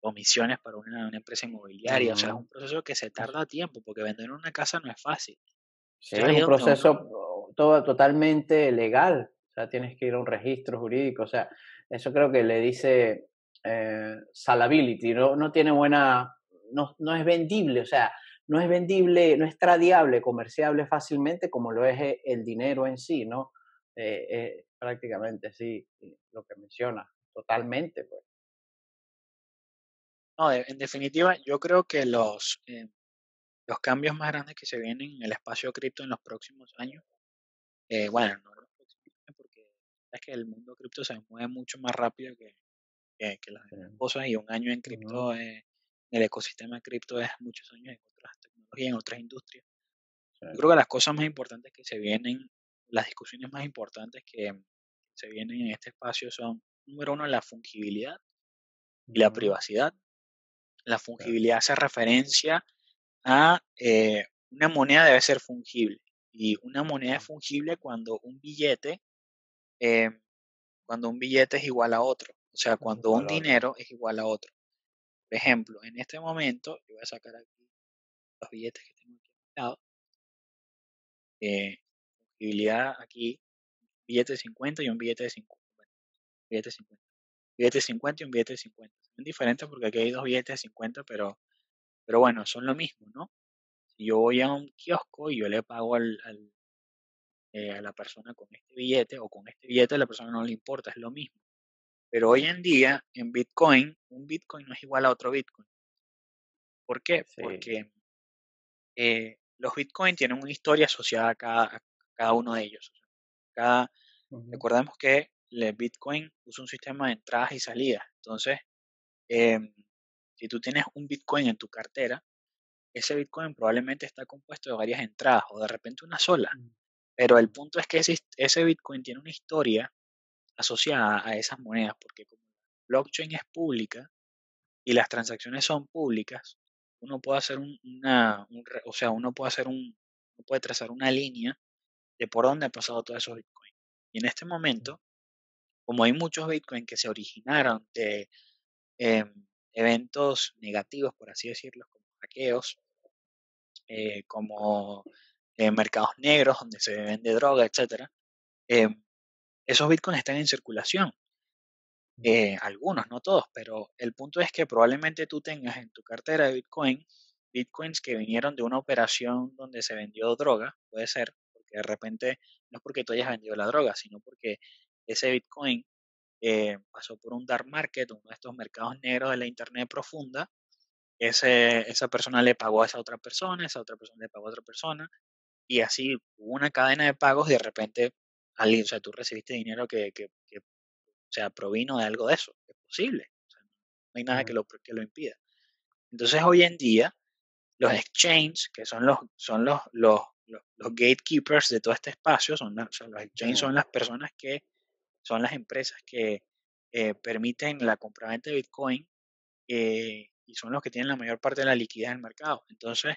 comisiones para una, empresa inmobiliaria, o sea, es un proceso que se tarda tiempo, porque vender una casa no es fácil. Sí, es un proceso todo totalmente legal, o sea, tienes que ir a un registro jurídico, o sea, eso creo que le dice eh, salability, no, no tiene buena, no, no es vendible, o sea, no es vendible, no es tradiable, comerciable fácilmente como lo es e, el dinero en sí, ¿no? Eh, eh, prácticamente, sí, lo que menciona, totalmente, pues. No, en definitiva, yo creo que los, los cambios más grandes que se vienen en el espacio cripto en los próximos años eh, bueno, no porque es que el mundo cripto se mueve mucho más rápido que, que, las cosas y un año en cripto, en el ecosistema cripto es muchos años en otras tecnologías, en otras industrias. Yo creo que las cosas más importantes que se vienen, las discusiones más importantes que se vienen en este espacio son, número uno, la fungibilidad y la privacidad. La fungibilidad hace referencia a eh, una moneda debe ser fungible. Y una moneda es fungible cuando un billete, eh, cuando un billete es igual a otro. O sea, cuando un dinero es igual a otro. Por ejemplo, en este momento, yo voy a sacar aquí los billetes que tengo aquí lado. Eh, fungibilidad aquí, billete de 50 y un billete de 50. billete de 50. Billete de 50 y un billete de 50. Son diferentes porque aquí hay dos billetes de 50, pero, pero bueno, son lo mismo, ¿no? yo voy a un kiosco y yo le pago al, eh, a la persona con este billete o con este billete a la persona no le importa, es lo mismo. Pero hoy en día en Bitcoin, un Bitcoin no es igual a otro Bitcoin. ¿Por qué? Porque eh, los Bitcoin tienen una historia asociada a cada, cada uno de ellos. Cada, Recordemos que el Bitcoin usa un sistema de entradas y salidas. Entonces, em, si tú tienes un Bitcoin en tu cartera, ese Bitcoin probablemente está compuesto de varias entradas o de repente una sola. Mm. Pero el punto es que ese, Bitcoin tiene una historia asociada a esas monedas, porque como blockchain es pública y las transacciones son públicas, uno puede hacer una, o sea, uno puede hacer un, puede trazar una línea de por dónde han pasado todos esos Bitcoins. Y en este momento, como hay muchos Bitcoin que se originaron de em, eventos negativos, por así decirlo, como hackeos, eh, como eh, mercados negros donde se vende droga, etc. Esos bitcoins están en circulación. Eh, algunos, no todos, pero el punto es que probablemente tú tengas en tu cartera de bitcoin bitcoins que vinieron de una operación donde se vendió droga, puede ser, porque de repente no es porque tú hayas vendido la droga, sino porque ese bitcoin eh, pasó por un dark market, uno de estos mercados negros de la internet profunda, ese, esa persona le pagó a esa otra persona, esa otra persona le pagó a otra persona, y así hubo una cadena de pagos y de repente, alguien, o sea, tú recibiste dinero que, que, o sea, provino de algo de eso. Es posible. no hay nada que lo, que lo impida. Entonces, hoy en día, los exchanges, que son los, son los, los, los, gatekeepers de todo este espacio, son, los exchanges son las personas que, son las empresas que eh, permiten la compraventa de Bitcoin eh, y son los que tienen la mayor parte de la liquidez del mercado. Entonces,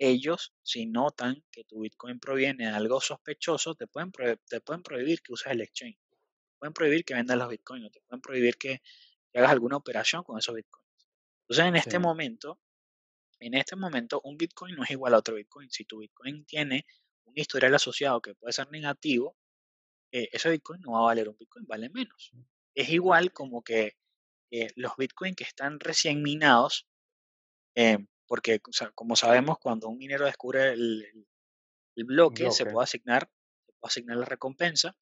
ellos, si notan que tu Bitcoin proviene de algo sospechoso, te pueden, te pueden prohibir que uses el exchange. Te pueden prohibir que vendas los Bitcoins, o te pueden prohibir que, hagas alguna operación con esos Bitcoins. Entonces, en este momento, en este momento, un Bitcoin no es igual a otro Bitcoin. Si tu Bitcoin tiene un historial asociado que puede ser negativo, eh, ese Bitcoin no va a valer un Bitcoin, vale menos. Es igual como que eh, los Bitcoin que están recién minados, eh, porque como sabemos, cuando un minero descubre el, bloque, se puede asignar, se puede asignar la recompensa.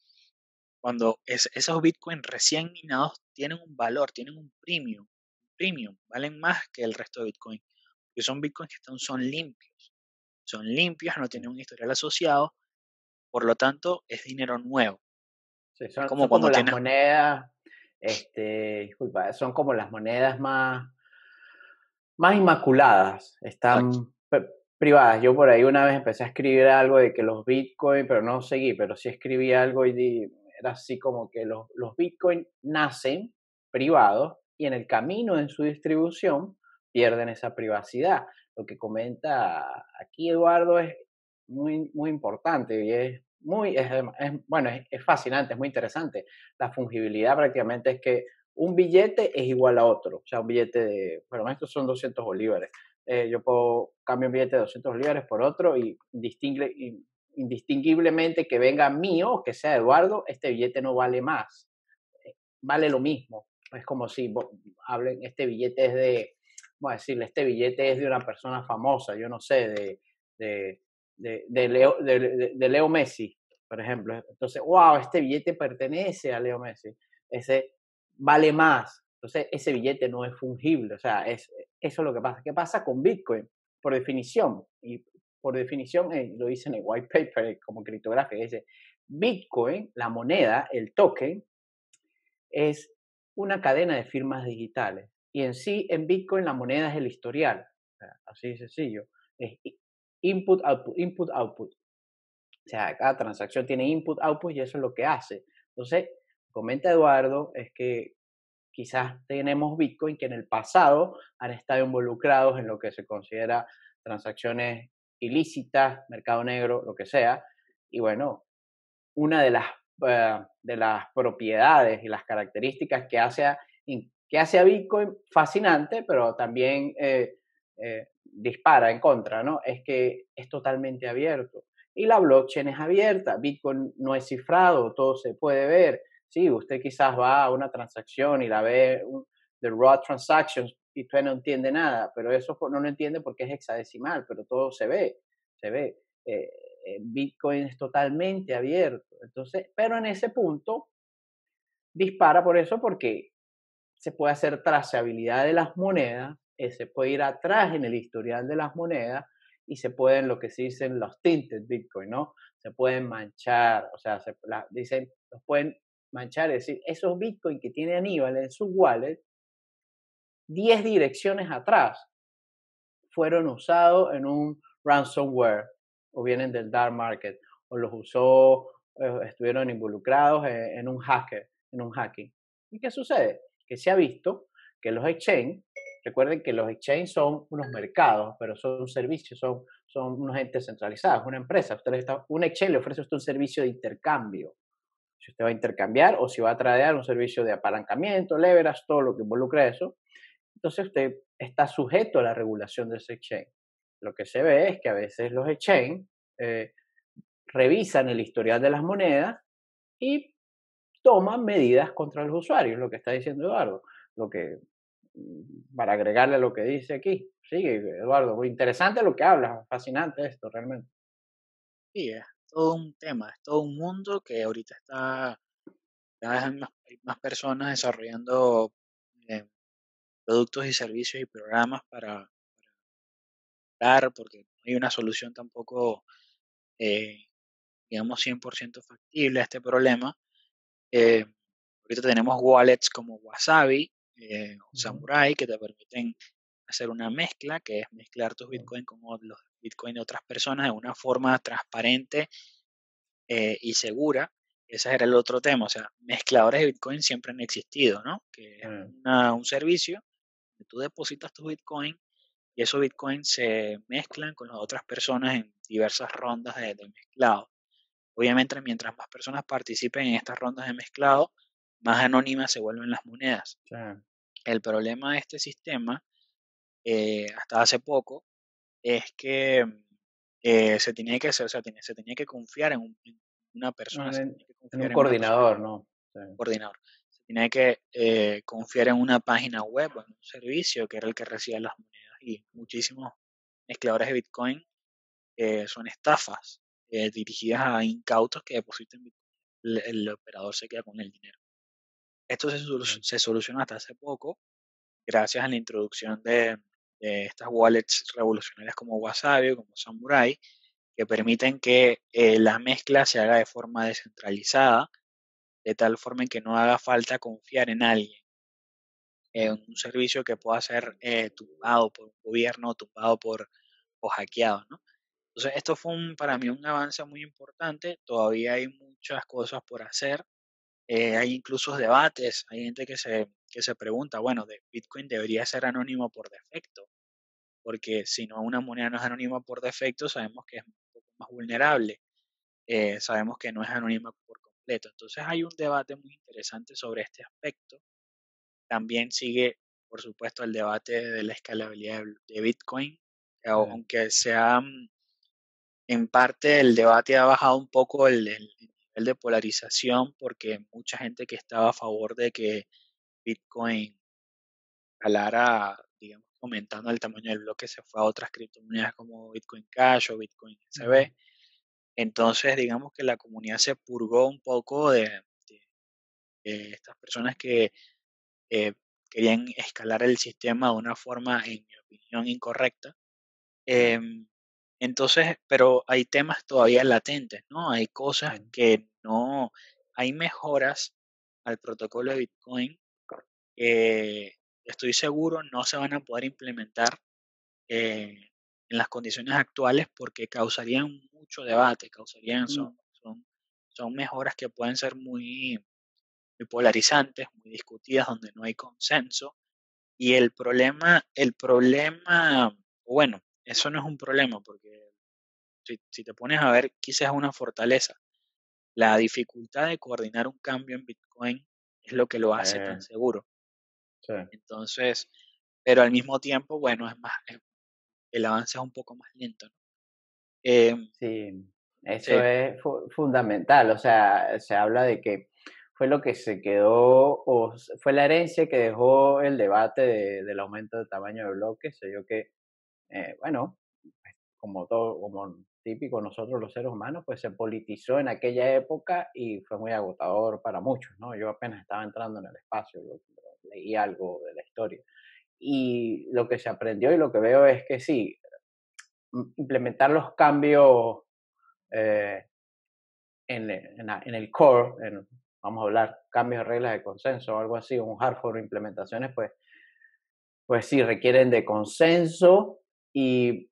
Cuando esos Bitcoin recién minados tienen un valor, tienen un premium, premium, valen más que el resto de Bitcoin, porque son Bitcoins que están, son limpios, son limpios, no tienen un historial asociado, por lo tanto es dinero nuevo. son, como, cuando las monedas este, disculpa, son como las monedas más, más inmaculadas, están privadas. Yo por ahí una vez empecé a escribir algo de que los bitcoins, pero no seguí, pero sí escribí algo y era así como que los, los bitcoins nacen privados y en el camino en su distribución pierden esa privacidad. Lo que comenta aquí Eduardo es muy, muy importante y es muy, es, bueno, es, fascinante, es muy interesante. La fungibilidad prácticamente es que un billete es igual a otro. O sea, un billete de, bueno, estos son 200 bolívares. Eh, yo puedo cambiar un billete de 200 bolívares por otro y distingue, indistinguiblemente que venga mío o que sea Eduardo, este billete no vale más. Eh, vale lo mismo. Es como si hablen, este billete es de, vamos a decirle, este billete es de una persona famosa, yo no sé, de, de de, Leo, de, Leo Messi, por ejemplo. Entonces, wow, este billete pertenece a Leo Messi. Ese vale más. Entonces, ese billete no es fungible. O sea, es, eso es lo que pasa. ¿Qué pasa con Bitcoin? Por definición, y por definición eh, lo dice en el white paper eh, como criptográfica, dice, Bitcoin, la moneda, el token, es una cadena de firmas digitales. Y en sí, en Bitcoin, la moneda es el historial. así de sencillo. Es input, output, input, output. O sea, cada transacción tiene input, output y eso es lo que hace. Entonces, comenta Eduardo, es que quizás tenemos Bitcoin que en el pasado han estado involucrados en lo que se considera transacciones ilícitas, mercado negro, lo que sea. Y bueno, una de las, eh, de las propiedades y las características que hace a, que hace a Bitcoin fascinante, pero también eh, eh, dispara en contra, ¿no? Es que es totalmente abierto. Y la blockchain es abierta, Bitcoin no es cifrado, todo se puede ver. Sí, usted quizás va a una transacción y la ve de raw transactions y usted no entiende nada, pero eso no lo entiende porque es hexadecimal, pero todo se ve, se ve. Eh, eh, Bitcoin es totalmente abierto. Entonces, pero en ese punto dispara por eso porque se puede hacer trazabilidad de las monedas eh, se puede ir atrás en el historial de las monedas y se pueden, lo que se dicen los tinted Bitcoin, ¿no? Se pueden manchar, o sea, se dicen, los pueden manchar, es decir, esos Bitcoin que tiene Aníbal en su wallet, 10 direcciones atrás fueron usados en un ransomware o vienen del dark market o los usó, eh, estuvieron involucrados en, un hacker, en un hacking. ¿Y qué sucede? Que se ha visto que los exchange Recuerden que los exchanges son unos mercados, pero son servicios, son, son unos entes centralizados, una empresa. Usted un exchange le ofrece usted un servicio de intercambio. Si usted va a intercambiar o si va a traer un servicio de apalancamiento, leverage, todo lo que involucra eso, entonces usted está sujeto a la regulación de ese exchange. Lo que se ve es que a veces los exchanges eh, revisan el historial de las monedas y toman medidas contra los usuarios, lo que está diciendo Eduardo, lo que mm, para agregarle lo que dice aquí. Sí, Eduardo, muy interesante lo que hablas, fascinante esto realmente. Sí, es todo un tema, es todo un mundo que ahorita está, cada vez hay más, personas desarrollando eh, productos y servicios y programas para, dar, porque no hay una solución tampoco, eh, digamos, 100% factible a este problema. Eh, ahorita tenemos wallets como Wasabi eh, o Samurai que te permiten hacer una mezcla, que es mezclar tus Bitcoin con los Bitcoin de otras personas de una forma transparente y segura. Ese era el otro tema, o sea, mezcladores de Bitcoin siempre han existido, ¿no? Que es mm. un servicio que tú depositas tu Bitcoin y esos bitcoins se mezclan con las otras personas en diversas rondas de, mezclado. Obviamente, mientras más personas participen en estas rondas de mezclado, más anónimas se vuelven las monedas. El problema de este sistema, eh, hasta hace poco, es que eh, se tenía que hacer, o sea, se tenía que confiar en, una persona. en, un coordinador, ¿no? coordinador tenía que eh, confiar en una página web o en un servicio que era el que recibía las monedas y muchísimos mezcladores de Bitcoin eh, son estafas dirigidas a incautos que depositan Bitcoin. El, operador se queda con el dinero. Esto se, se solucionó hasta hace poco gracias a la introducción de, de estas wallets revolucionarias como Wasabi, como Samurai, que permiten que la mezcla se haga de forma descentralizada de tal forma en que no haga falta confiar en alguien, en un servicio que pueda ser eh, tumbado por un gobierno, tumbado por o hackeado, ¿no? Entonces, esto fue para mí un avance muy importante, todavía hay muchas cosas por hacer, eh, hay incluso debates, hay gente que se, que se pregunta, bueno, de Bitcoin debería ser anónimo por defecto, porque si no una moneda no es anónima por defecto, sabemos que es un poco más vulnerable, eh, sabemos que no es anónima por entonces hay un debate muy interesante sobre este aspecto. También sigue, por supuesto, el debate de la escalabilidad de Bitcoin, aunque sea mm, en parte el debate ha bajado un poco el, nivel de polarización porque mucha gente que estaba a favor de que Bitcoin digamos, aumentando el tamaño del bloque, se fue a otras criptomonedas como Bitcoin Cash o Bitcoin SB. Entonces, digamos que la comunidad se purgó un poco de, estas personas que eh, querían escalar el sistema de una forma, en mi opinión, incorrecta. Em, entonces, pero hay temas todavía latentes, ¿no? Hay cosas que no, hay mejoras al protocolo de Bitcoin que estoy seguro no se van a poder implementar eh, en las condiciones actuales porque causarían mucho debate, causarían, son, son, son mejoras que pueden ser muy, polarizantes, muy discutidas, donde no hay consenso. Y el problema, el problema, bueno, eso no es un problema porque si, si te pones a ver, quizás es una fortaleza. La dificultad de coordinar un cambio en Bitcoin es lo que lo hace tan seguro. Entonces, pero al mismo tiempo, bueno, es más, el avance es un poco más lento. Em, sí, eso es fundamental. O sea, se habla de que fue lo que se quedó, o fue la herencia que dejó el debate del aumento de tamaño de bloques. Se dio que, eh, bueno, pues, como todo, como típico nosotros los seres humanos, pues se politizó en aquella época y fue muy agotador para muchos, ¿no? Yo apenas estaba entrando en el espacio, leí algo de la historia. Y lo que se aprendió y lo que veo es que sí, implementar los cambios eh, en, en, el core, vamos a hablar cambios de reglas de consenso o algo así, un hard for implementaciones, pues, pues sí, requieren de consenso y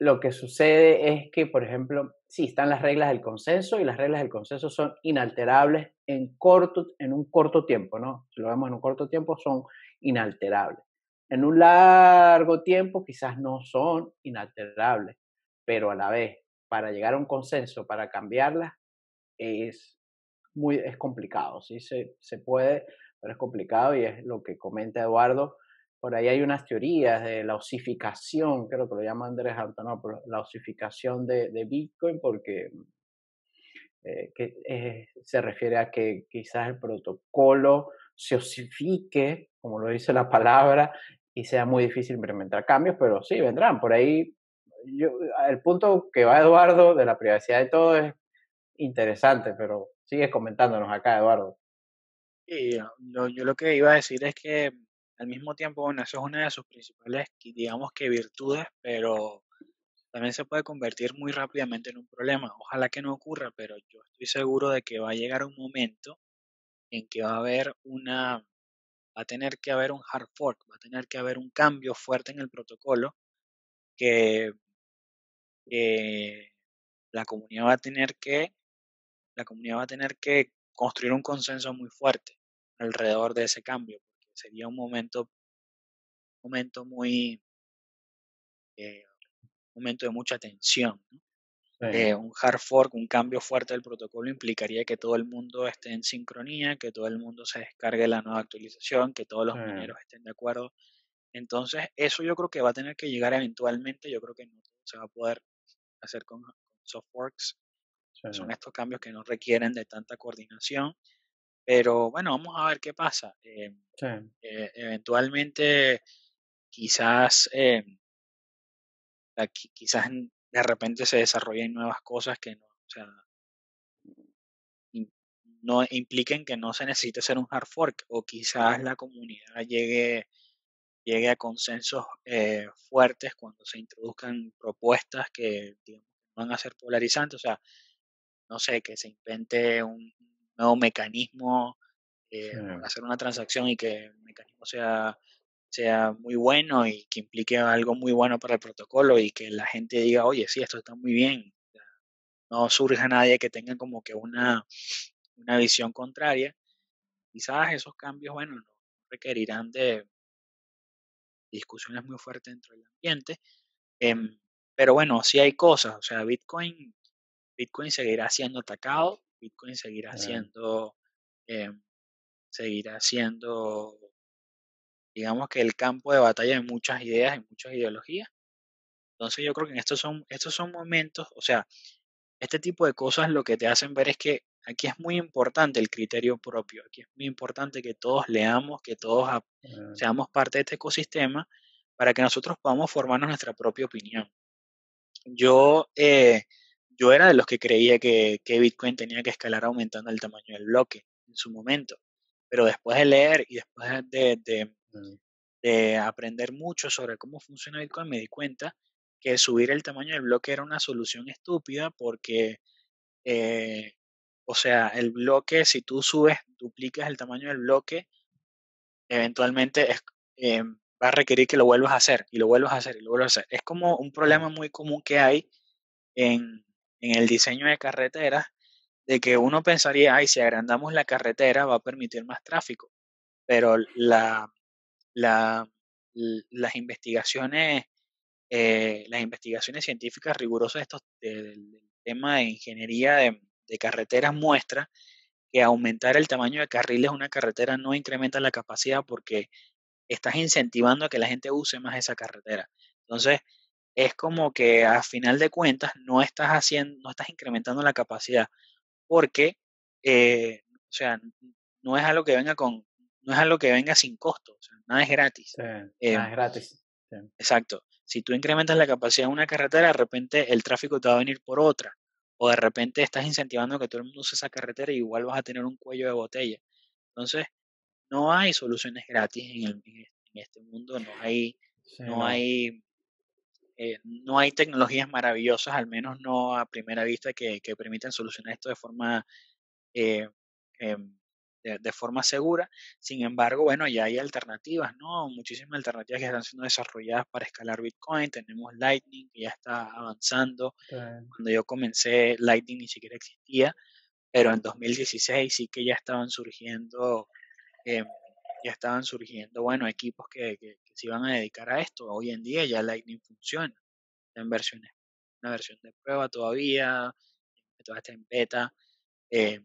lo que sucede es que, por ejemplo, sí, están las reglas del consenso y las reglas del consenso son inalterables en, corto, en un corto tiempo, ¿no? Si lo vemos en un corto tiempo, son inalterables. En un largo tiempo quizás no son inalterables, pero a la vez, para llegar a un consenso, para cambiarlas, es muy es complicado. Sí se, se puede, pero es complicado y es lo que comenta Eduardo. Por ahí hay unas teorías de la osificación, creo que lo llama Andrés Antonopoulos, la osificación de, Bitcoin, porque eh, que eh, se refiere a que quizás el protocolo se osifique, como lo dice la palabra, y sea muy difícil implementar cambios, pero sí, vendrán. Por ahí, yo, el punto que va Eduardo de la privacidad de todo es interesante, pero sigue comentándonos acá, Eduardo. Yo, yo lo que iba a decir es que al mismo tiempo, bueno, eso es una de sus principales, digamos que virtudes, pero también se puede convertir muy rápidamente en un problema. Ojalá que no ocurra, pero yo estoy seguro de que va a llegar un momento en que va a haber una, va a tener que haber un hard fork, va a tener que haber un cambio fuerte en el protocolo que la comunidad va a tener que, la comunidad va a tener que construir un consenso muy fuerte alrededor de ese cambio, sería un momento, momento muy, eh, momento de mucha tensión. Eh, un hard fork, un cambio fuerte del protocolo implicaría que todo el mundo esté en sincronía, que todo el mundo se descargue la nueva actualización, que todos los mineros estén de acuerdo. Entonces, eso yo creo que va a tener que llegar eventualmente. Yo creo que no se va a poder hacer con, softworks. Son estos cambios que no requieren de tanta coordinación. Pero bueno, vamos a ver qué pasa. Eh, eh, eventualmente, quizás quizás de repente se desarrollen nuevas cosas que no, o sea, no impliquen que no se necesite hacer un hard fork o quizás la comunidad llegue, llegue a consensos eh, fuertes cuando se introduzcan propuestas que van a ser polarizantes, o sea, no sé, que se invente un nuevo mecanismo eh, para hacer una transacción y que el mecanismo sea sea muy bueno y que implique algo muy bueno para el protocolo y que la gente diga, oye, sí, esto está muy bien. No surja nadie que tenga como que una, una visión contraria. Quizás esos cambios, bueno, no requerirán de discusiones muy fuertes dentro del ambiente. Em, pero bueno, sí hay cosas. O sea, Bitcoin, Bitcoin seguirá siendo atacado, Bitcoin seguirá siendo, em, seguirá siendo digamos que el campo de batalla de muchas ideas y muchas ideologías. Entonces yo creo que en estos son, estos son momentos, o sea, este tipo de cosas lo que te hacen ver es que aquí es muy importante el criterio propio, aquí es muy importante que todos leamos, que todos seamos parte de este ecosistema para que nosotros podamos formarnos nuestra propia opinión. Yo, eh, yo era de los que creía que, que Bitcoin tenía que escalar aumentando el tamaño del bloque en su momento, pero después de leer y después de, de de aprender mucho sobre cómo funciona Bitcoin, me di cuenta que subir el tamaño del bloque era una solución estúpida porque, eh, o sea, el bloque, si tú subes, duplicas el tamaño del bloque, eventualmente eh, va a requerir que lo vuelvas a hacer y lo vuelvas a hacer y lo vuelvas a hacer. Es como un problema muy común que hay en, en el diseño de carreteras, de que uno pensaría, ay, si agrandamos la carretera va a permitir más tráfico, pero la, la, las investigaciones, eh, las investigaciones científicas rigurosas estos, del tema de ingeniería de, carreteras muestra que aumentar el tamaño de carriles de una carretera no incrementa la capacidad porque estás incentivando a que la gente use más esa carretera. Entonces, es como que a final de cuentas no estás haciendo, no estás incrementando la capacidad porque, eh, o sea, no es algo que venga con, no es algo que venga sin costo, o sea, nada es gratis. nada es gratis. Exacto. Si tú incrementas la capacidad de una carretera, de repente el tráfico te va a venir por otra. O de repente estás incentivando que todo el mundo use esa carretera y igual vas a tener un cuello de botella. Entonces, no hay soluciones gratis en, este mundo, no hay, no, hay eh, no hay tecnologías maravillosas, al menos no a primera vista, que, que permitan solucionar esto de forma eh, em, de, forma segura. Sin embargo, bueno, ya hay alternativas, ¿no? Muchísimas alternativas que están siendo desarrolladas para escalar Bitcoin. Tenemos Lightning, que ya está avanzando. Cuando yo comencé, Lightning ni siquiera existía, pero en 2016 sí que ya estaban surgiendo, em, ya estaban surgiendo, bueno, equipos que, se iban a dedicar a esto. Hoy en día ya Lightning funciona en versiones, una versión de prueba todavía, todavía está en beta. Eh,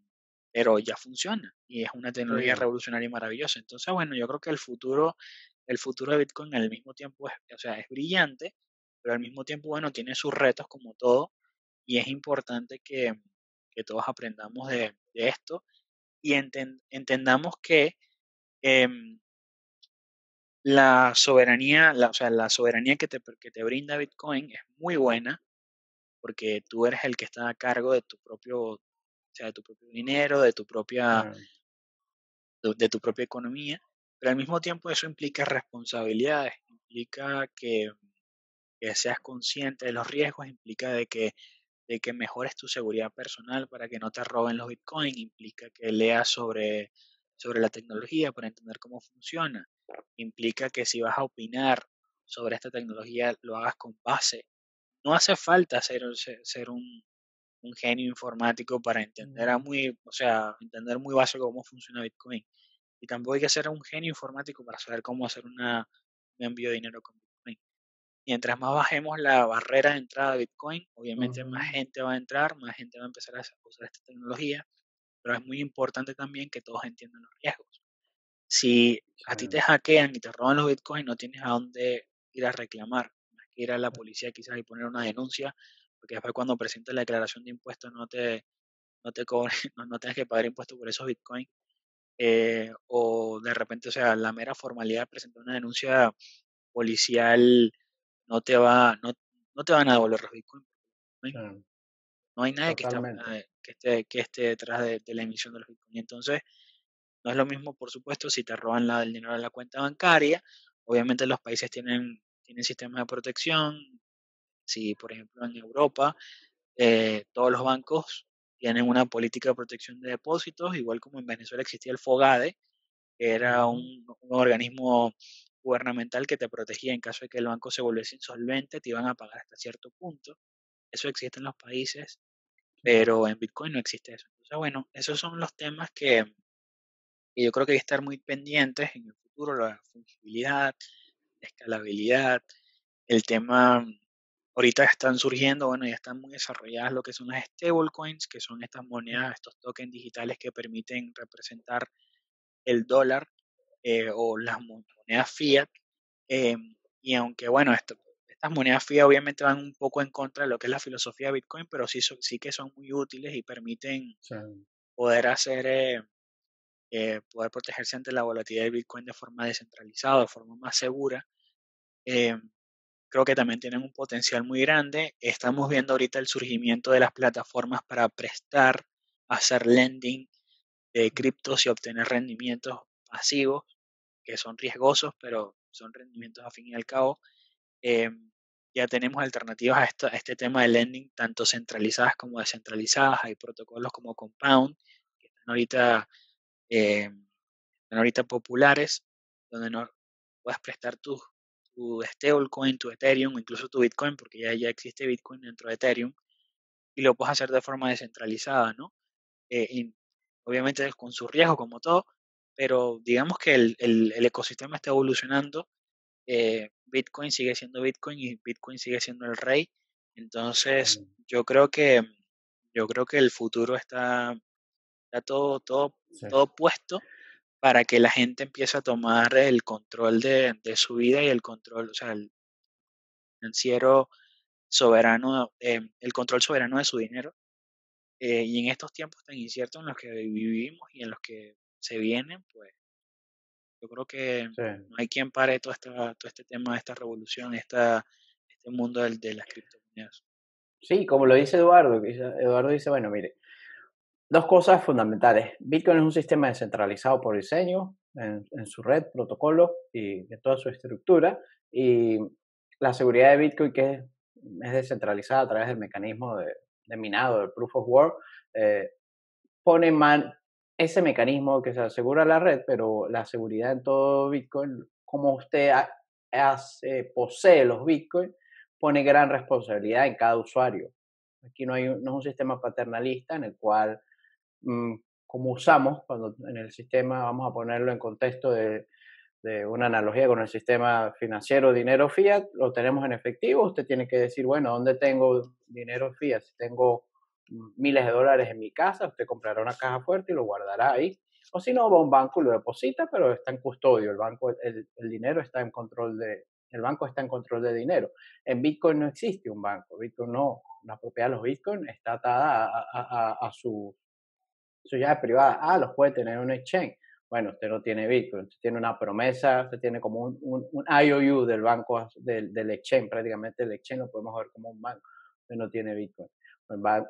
pero ya funciona y es una tecnología revolucionaria y maravillosa. Entonces, bueno, yo creo que el futuro, el futuro de Bitcoin al mismo tiempo es, o sea, es brillante, pero al mismo tiempo, bueno, tiene sus retos como todo y es importante que, que todos aprendamos de, esto y entendamos que em, la soberanía, la, o sea, la soberanía que te, que te brinda Bitcoin es muy buena porque tú eres el que está a cargo de tu propio, o sea, de tu propio dinero, de tu propia, de, tu propia economía, pero al mismo tiempo eso implica responsabilidades, implica que, que seas consciente de los riesgos, implica de que de que mejores tu seguridad personal para que no te roben los bitcoins, implica que leas sobre, sobre la tecnología para entender cómo funciona, implica que si vas a opinar sobre esta tecnología lo hagas con base. No hace falta ser, ser un, un genio informático para entender a muy, o sea, entender muy básico cómo funciona Bitcoin. Y tampoco hay que ser un genio informático para saber cómo hacer una, un envío de dinero con Mientras más bajemos la barrera de entrada de Bitcoin, obviamente más gente va a entrar, más gente va a empezar a usar esta tecnología, pero es muy importante también que todos entiendan los riesgos. Si a ti te hackean y te roban los Bitcoins, no tienes a dónde ir a reclamar, más que ir a la policía quizás y poner una denuncia, porque después cuando presentes la declaración de impuestos no te, no te cobre, no, tengas que pagar impuestos por esos Bitcoins. Eh, o de repente, o sea, la mera formalidad de presentar una denuncia policial no te va, no, no te van a devolver los bitcoins. No hay, nadie que, que, esté, que esté detrás de, la emisión de los bitcoins. Entonces, no es lo mismo, por supuesto, si te roban la, el dinero de la cuenta bancaria. Obviamente los países tienen, tienen sistemas de protección. Si, por ejemplo, en Europa, eh, todos los bancos tienen una política de protección de depósitos, igual como en Venezuela existía el FOGADE, que era un, un organismo gubernamental que te protegía en caso de que el banco se volviese insolvente, te iban a pagar hasta cierto punto. Eso existe en los países, pero en Bitcoin no existe eso. Entonces, bueno, esos son los temas que, yo creo que hay que estar muy pendientes en el futuro, la fungibilidad, la escalabilidad, el tema, ahorita están surgiendo, bueno, ya están muy desarrolladas lo que son las stablecoins, que son estas monedas, estos tokens digitales que permiten representar el dólar eh, o las monedas fiat. Em, y aunque, bueno, esto, estas monedas fiat obviamente van un poco en contra de lo que es la filosofía de Bitcoin, pero sí, sí que son muy útiles y permiten poder hacer, eh, eh, poder protegerse ante la volatilidad de Bitcoin de forma descentralizada, de forma más segura. Em, creo que también tienen un potencial muy grande. Estamos viendo ahorita el surgimiento de las plataformas para prestar, hacer lending de criptos y obtener rendimientos pasivos que son riesgosos, pero son rendimientos a fin y al cabo. Ya tenemos alternativas a, este tema de lending, tanto centralizadas como descentralizadas. Hay protocolos como Compound, que están ahorita, em, están ahorita populares, donde no puedes prestar tu, tu stablecoin, tu Ethereum, incluso tu Bitcoin, porque ya, ya existe Bitcoin dentro de Ethereum, y lo puedes hacer de forma descentralizada, ¿no? Eh, obviamente con su riesgo, como todo, pero digamos que el, el, ecosistema está evolucionando. Eh, Bitcoin sigue siendo Bitcoin y Bitcoin sigue siendo el rey. Entonces, yo creo que yo creo que el futuro está, está todo, todo, todo puesto para que la gente empiece a tomar el control de, de su vida y el control, o sea, el financiero soberano, eh, el control soberano de su dinero. Eh, y en estos tiempos tan inciertos en los que vivimos y en los que se vienen, pues yo creo que no hay quien pare todo, todo este tema, esta revolución, esta, este mundo del, de las criptomonedas. Sí, como lo dice Eduardo, Eduardo dice, bueno, mire, dos cosas fundamentales. Bitcoin es un sistema descentralizado por diseño, en, en su red, protocolo y en toda su estructura. Y la seguridad de Bitcoin, que es, es descentralizada a través del mecanismo de, de minado, del proof of work, eh, pone man, ese mecanismo que se asegura la red, pero la seguridad en todo Bitcoin, como usted posee los Bitcoin, pone gran responsabilidad en cada usuario. Aquí no, hay, no es un sistema paternalista en el cual, mm, como usamos, cuando en el sistema, vamos a ponerlo en contexto de, de una analogía con el sistema financiero, dinero fiat, lo tenemos en efectivo, usted tiene que decir, bueno, ¿dónde tengo dinero fiat? Si tengo miles de dólares en mi casa, usted comprará una caja fuerte y lo guardará ahí. O si no, va a un banco y lo deposita, pero está en custodio. El banco, el, dinero está en control de, El banco está en control de dinero. En Bitcoin no existe un banco. Bitcoin no. La propiedad de los Bitcoin está atada a, su, su llave privada. Ah, los puede tener un exchange. Bueno, usted no tiene Bitcoin, usted tiene una promesa, usted tiene como un, un, IOU del banco, del, del, exchange, prácticamente el exchange lo podemos ver como un banco, usted no tiene Bitcoin.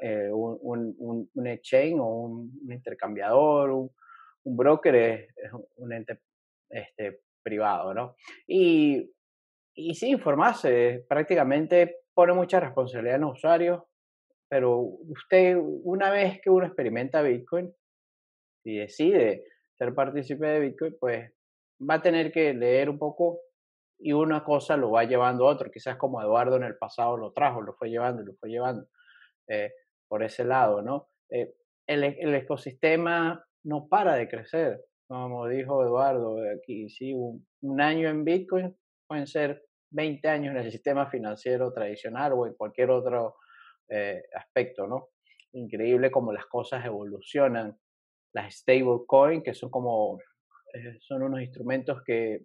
Eh, un, un, un, exchange o un, intercambiador, un, broker es, un ente este, privado, ¿no? Y, y sí, informarse, prácticamente pone mucha responsabilidad en los usuarios, pero usted, una vez que uno experimenta Bitcoin y decide ser partícipe de Bitcoin, pues va a tener que leer un poco y una cosa lo va llevando a otro, quizás como Eduardo en el pasado lo trajo, lo fue llevando, lo fue llevando eh, por ese lado, ¿no? Eh, el, el, ecosistema no para de crecer, como dijo Eduardo aquí, sí, un, un año en Bitcoin pueden ser 20 años en el sistema financiero tradicional o en cualquier otro eh, aspecto, ¿no? Increíble cómo las cosas evolucionan las stablecoin, que son como, eh, son unos instrumentos que,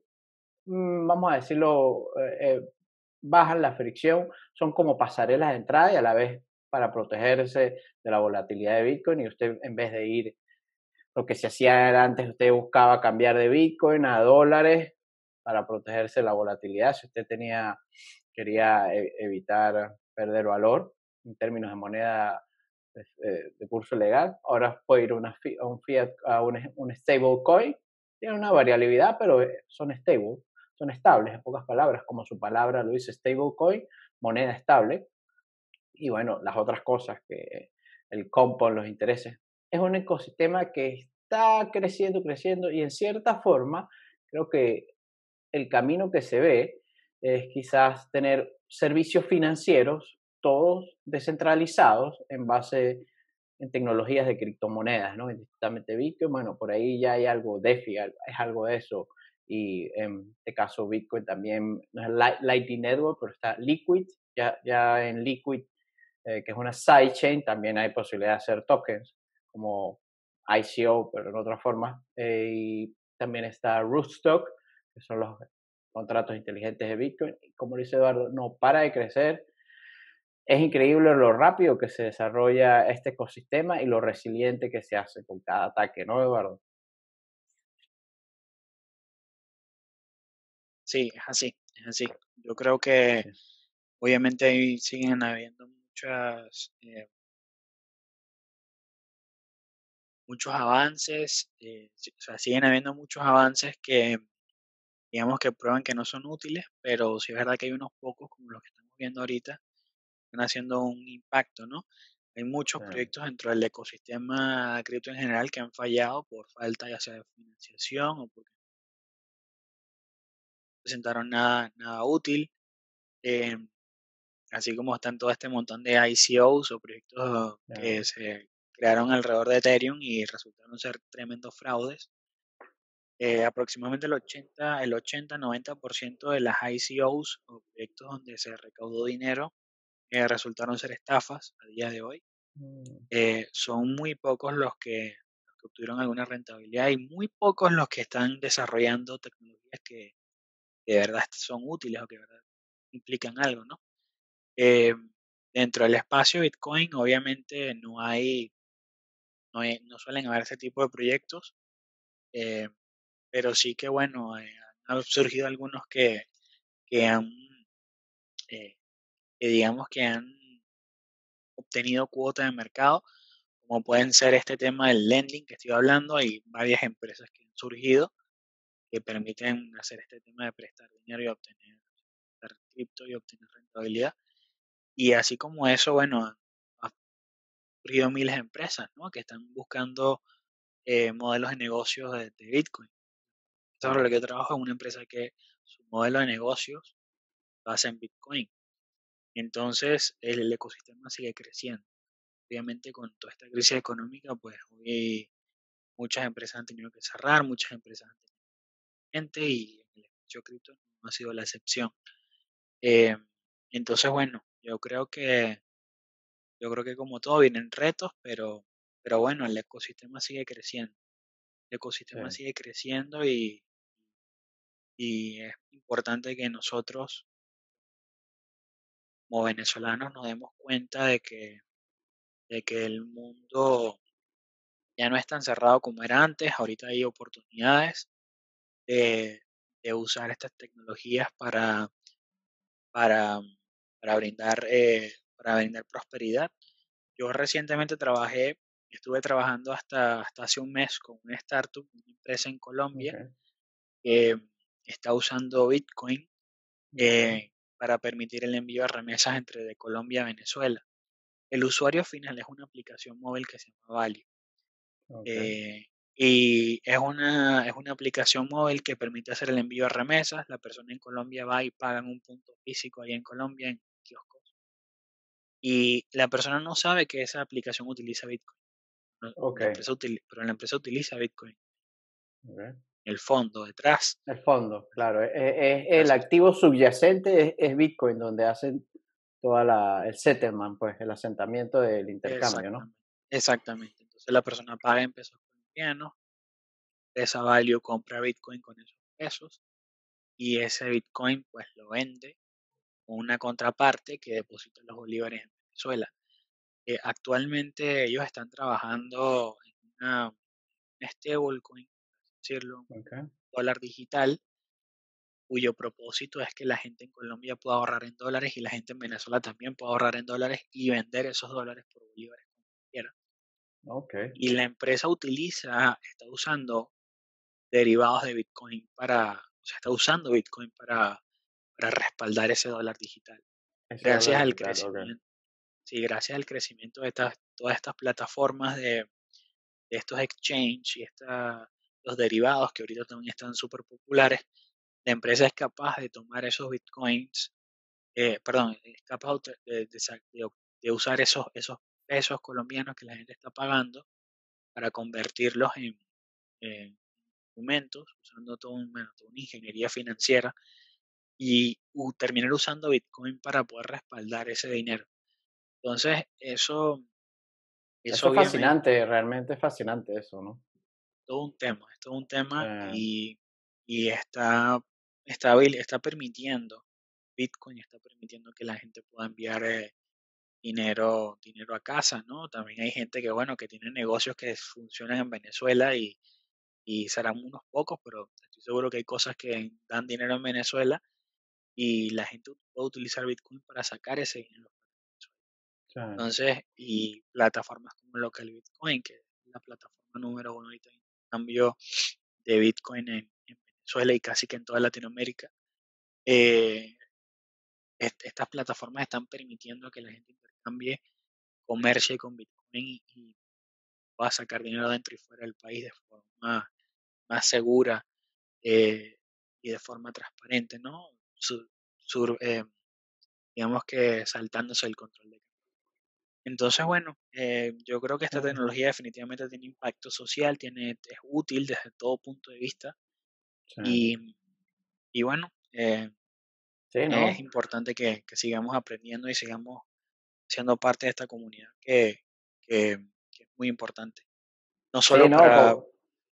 mm, vamos a decirlo, eh, eh, bajan la fricción, son como pasarelas de entrada y a la vez para protegerse de la volatilidad de Bitcoin y usted en vez de ir, lo que se hacía antes, usted buscaba cambiar de Bitcoin a dólares para protegerse de la volatilidad, si usted tenía, quería e, evitar perder valor en términos de moneda eh, de curso legal. Ahora puede ir a un fiat, a un, un stable coin. Tiene una variabilidad, pero eh, son stable, son estables, en pocas palabras, como su palabra lo dice, stable coin, moneda estable. Y bueno, las otras cosas que el compound, los intereses. Es un ecosistema que está creciendo, creciendo y en cierta forma creo que el camino que se ve es quizás tener servicios financieros todos descentralizados en base en tecnologías de criptomonedas, ¿no? Indistintamente Bitcoin, bueno, por ahí ya hay algo, DeFi es algo de eso, y en este caso Bitcoin también, no es Lightning Network, pero está Liquid, ya, ya en Liquid, eh, que es una sidechain, también hay posibilidad de hacer tokens, como ICO, pero en otra forma, eh, y también está Rootstock, que son los contratos inteligentes de Bitcoin, y como dice Eduardo, no para de crecer, es increíble lo rápido que se desarrolla este ecosistema y lo resiliente que se hace con cada ataque, ¿no, Eduardo? Sí, es así, es así. Yo creo que obviamente ahí siguen habiendo muchas eh, muchos avances, eh, o sea, siguen habiendo muchos avances que digamos que prueban que no son útiles, pero sí es verdad que hay unos pocos como los que estamos viendo ahorita están haciendo un impacto, ¿no? Hay muchos proyectos dentro del ecosistema cripto en general que han fallado por falta ya sea de financiación o porque no presentaron nada, nada útil. Eh, así como están todo este montón de ICOs o proyectos que se crearon alrededor de Ethereum y resultaron ser tremendos fraudes. Eh, aproximadamente el 80, el 80-90% de las ICOs o proyectos donde se recaudó dinero resultaron ser estafas a día de hoy. Mm. Eh, son muy pocos los que, obtuvieron alguna rentabilidad y muy pocos los que están desarrollando tecnologías que, de verdad son útiles o que de verdad implican algo, ¿no? Eh, dentro del espacio Bitcoin, obviamente no hay, no, no suelen haber ese tipo de proyectos, eh, pero sí que, bueno, han surgido algunos que, que han que digamos que han obtenido cuota de mercado, como pueden ser este tema del lending que estoy hablando, hay varias empresas que han surgido que permiten hacer este tema de prestar dinero y obtener cripto y obtener rentabilidad. Y así como eso, bueno, han surgido miles de empresas ¿no? que están buscando eh, modelos de negocios de, Bitcoin. Sobre lo que yo trabajo es una empresa que su modelo de negocios basa en Bitcoin. Entonces el, ecosistema sigue creciendo. Obviamente con toda esta crisis económica, pues hoy muchas empresas han tenido que cerrar, muchas empresas han tenido gente y el espacio cripto no ha sido la excepción. Eh, entonces, bueno, yo creo que yo creo que como todo vienen retos, pero, pero bueno, el ecosistema sigue creciendo. El ecosistema sigue creciendo y, y es importante que nosotros como venezolanos nos demos cuenta de que, de que el mundo ya no es tan cerrado como era antes, ahorita hay oportunidades de, usar estas tecnologías para, para, para brindar, eh, para brindar prosperidad. Yo recientemente trabajé, estuve trabajando hasta, hasta hace un mes con una startup, una empresa en Colombia, que está usando Bitcoin eh, para permitir el envío de remesas entre de Colombia a Venezuela. El usuario final es una aplicación móvil que se llama Value. Eh, y es una, es una aplicación móvil que permite hacer el envío de remesas. La persona en Colombia va y paga en un punto físico ahí en Colombia, en. Y la persona no sabe que esa aplicación utiliza Bitcoin. pero la empresa utiliza Bitcoin. El fondo detrás. El fondo, claro. Es, e, el activo subyacente es, Bitcoin, donde hacen toda la, el settlement, pues, el asentamiento del intercambio, ¿no? Exactamente. Entonces la persona paga en pesos colombianos, esa value compra Bitcoin con esos pesos y ese Bitcoin pues lo vende una contraparte que deposita los bolívares en Venezuela. Eh, actualmente ellos están trabajando en una, stablecoin, decirlo, dólar digital, cuyo propósito es que la gente en Colombia pueda ahorrar en dólares y la gente en Venezuela también pueda ahorrar en dólares y vender esos dólares por bolívares como quiera. Y la empresa utiliza, está usando derivados de Bitcoin para, o sea, está usando Bitcoin para, para respaldar ese dólar digital. gracias al crecimiento. Sí, gracias al crecimiento de estas, todas estas plataformas de, de estos exchange y esta, los derivados que ahorita también están súper populares, la empresa es capaz de tomar esos bitcoins, eh, perdón, es capaz de, de, usar esos, esos pesos colombianos que la gente está pagando para convertirlos en, documentos, usando todo una ingeniería financiera y terminar usando Bitcoin para poder respaldar ese dinero. Entonces, eso... Eso, es fascinante, realmente es fascinante eso, ¿no? Todo un tema, es todo un tema y, y está, está, está permitiendo, Bitcoin está permitiendo que la gente pueda enviar eh, dinero, dinero a casa, ¿no? También hay gente que, bueno, que tiene negocios que funcionan en Venezuela y, y serán unos pocos, pero estoy seguro que hay cosas que dan dinero en Venezuela y la gente puede utilizar Bitcoin para sacar ese dinero. Entonces, y plataformas como Local Bitcoin, que es la plataforma número uno ahorita en cambio de Bitcoin en, Venezuela y casi que en toda Latinoamérica, eh, estas plataformas están permitiendo que la gente cambie, comercio con Bitcoin y, va a sacar dinero dentro y fuera del país de forma más segura eh, y de forma transparente, ¿no? Eh, digamos que saltándose el control de entonces, bueno, eh, yo creo que esta tecnología definitivamente tiene impacto social, tiene, es útil desde todo punto de vista. Y, y, bueno, es importante que, que, sigamos aprendiendo y sigamos siendo parte de esta comunidad que, que, es muy importante. No solo para,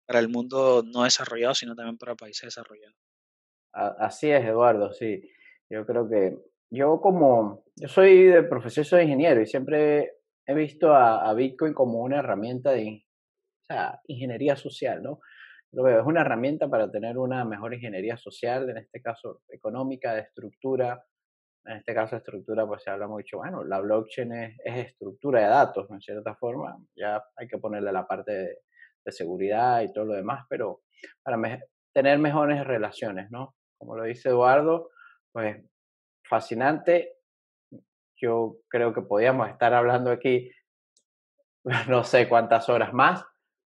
para, el mundo no desarrollado, sino también para países desarrollados. Así es, Eduardo, sí. Yo creo que yo como, yo soy de profesión, soy ingeniero y siempre he visto a, Bitcoin como una herramienta de ingeniería social, ¿no? Es una herramienta para tener una mejor ingeniería social, en este caso económica, de estructura, en este caso estructura, pues se habla mucho, bueno, la blockchain es, estructura de datos, en cierta forma, ya hay que ponerle la parte de, seguridad y todo lo demás, pero para tener mejores relaciones, ¿no? Como lo dice Eduardo, pues fascinante. Yo creo que podíamos estar hablando aquí no sé cuántas horas más,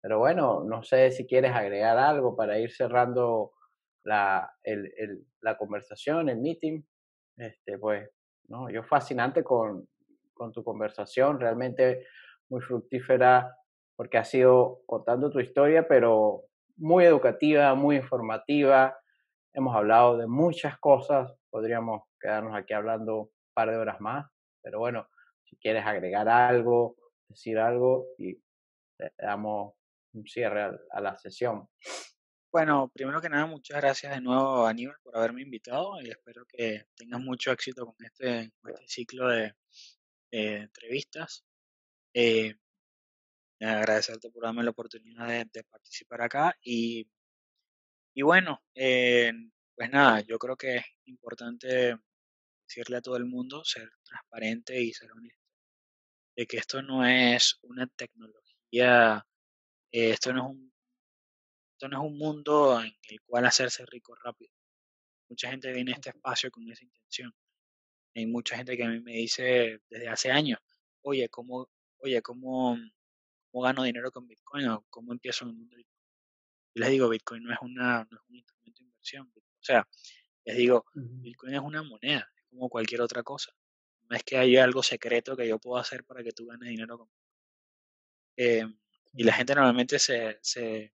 pero bueno, no sé si quieres agregar algo para ir cerrando la, el, el, la conversación, el meeting este, pues, ¿no? Yo fascinante con, con tu conversación, realmente muy fructífera porque has sido contando tu historia, pero muy educativa, muy informativa. Hemos hablado de muchas cosas, podríamos quedarnos aquí hablando un par de horas más, pero bueno, si quieres agregar algo, decir algo y le damos un cierre a, la sesión. Bueno, primero que nada, muchas gracias de nuevo, Aníbal, por haberme invitado y espero que tengas mucho éxito con este, este ciclo de, entrevistas. Eh, agradecerte por darme la oportunidad de, participar acá y, y bueno, eh, pues nada, yo creo que es importante decirle a todo el mundo, ser transparente y ser honesto, de que esto no es una tecnología, eh, esto no es un esto no es un mundo en el cual hacerse rico rápido. Mucha gente viene a este espacio con esa intención. Hay mucha gente que a mí me dice desde hace años, oye, ¿cómo, oye, cómo, cómo gano dinero con Bitcoin o cómo empiezo en el mundo Bitcoin? Yo les digo, Bitcoin no es, una, no es un instrumento de inversión. O sea, les digo, Bitcoin es una moneda, es como cualquier otra cosa. No es que haya algo secreto que yo pueda hacer para que tú ganes dinero con eh, y la gente normalmente se, se,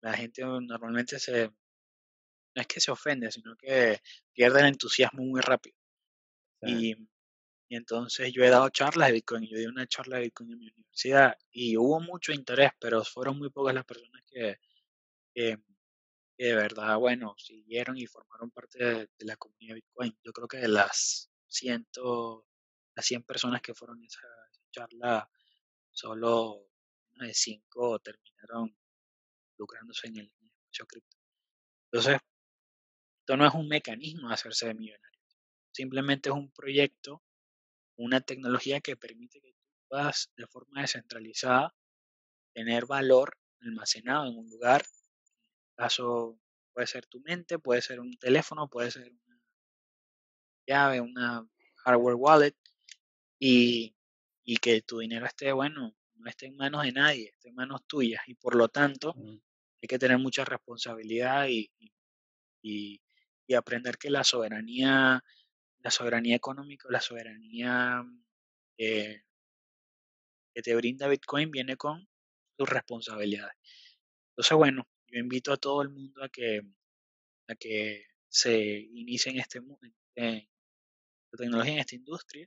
la gente normalmente se, no es que se ofende, sino que pierde el entusiasmo muy rápido. Y, entonces yo he dado charlas de Bitcoin, yo di una charla de Bitcoin en mi universidad y hubo mucho interés, pero fueron muy pocas las personas que, que, de verdad, bueno, siguieron y formaron parte de, la comunidad Bitcoin. Yo creo que de las ciento, las 100 personas que fueron a esa, charla, solo de 5 terminaron lucrándose en el, espacio cripto. Entonces, esto no es un mecanismo de hacerse de millonario. Simplemente es un proyecto, una tecnología que permite que tú puedas de forma descentralizada tener valor almacenado en un lugar. Caso puede ser tu mente, puede ser un teléfono, puede ser una llave, una hardware wallet y, y que tu dinero esté, bueno, no esté en manos de nadie, esté en manos tuyas y por lo tanto hay que tener mucha responsabilidad y, y, aprender que la soberanía, la soberanía económica, la soberanía eh, que te brinda Bitcoin viene con sus responsabilidades. Entonces, bueno, yo invito a todo el mundo a que, a que se inicie en este en la tecnología, en esta industria.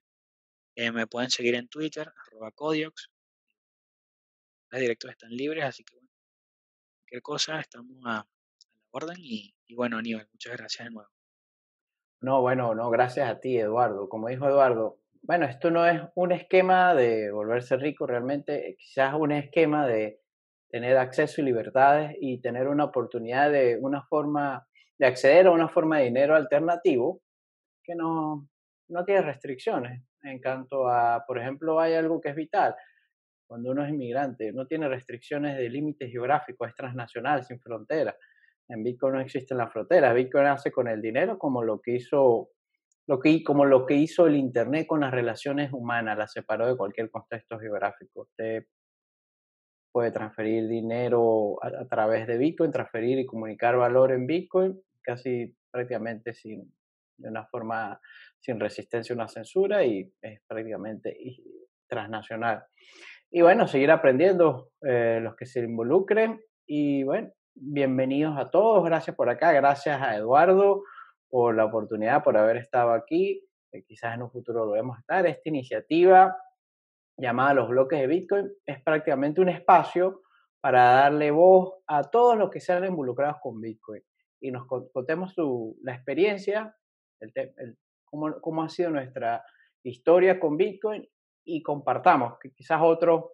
Eh, me pueden seguir en Twitter, arroba Codiox, los directos están libres, así que bueno, cualquier cosa, estamos a, la orden y, bueno, Aníbal, muchas gracias de nuevo. No, bueno, no, gracias a ti, Eduardo. Como dijo Eduardo, bueno, esto no es un esquema de volverse rico, realmente quizás un esquema de tener acceso y libertades y tener una oportunidad de una forma de acceder a una forma de dinero alternativo que no, no tiene restricciones en cuanto a, por ejemplo, hay algo que es vital, cuando uno es inmigrante, no tiene restricciones de límites geográficos, es transnacional, sin fronteras. En Bitcoin no existen las fronteras. Bitcoin hace con el dinero como lo que hizo lo que, como lo que hizo el Internet con las relaciones humanas, la separó de cualquier contexto geográfico. Usted puede transferir dinero a, través de Bitcoin, transferir y comunicar valor en Bitcoin, casi prácticamente sin, de una forma sin resistencia a una censura y es prácticamente transnacional. Y bueno, seguir aprendiendo eh, los que se involucren. Y bueno, bienvenidos a todos. Gracias por acá. Gracias a Eduardo por la oportunidad, por haber estado aquí. Eh, quizás en un futuro lo vemos estar. Esta iniciativa llamada Los Bloques de Bitcoin es prácticamente un espacio para darle voz a todos los que sean involucrados con Bitcoin. Y nos contemos la experiencia, el, cómo, cómo ha sido nuestra historia con Bitcoin y compartamos, que quizás otros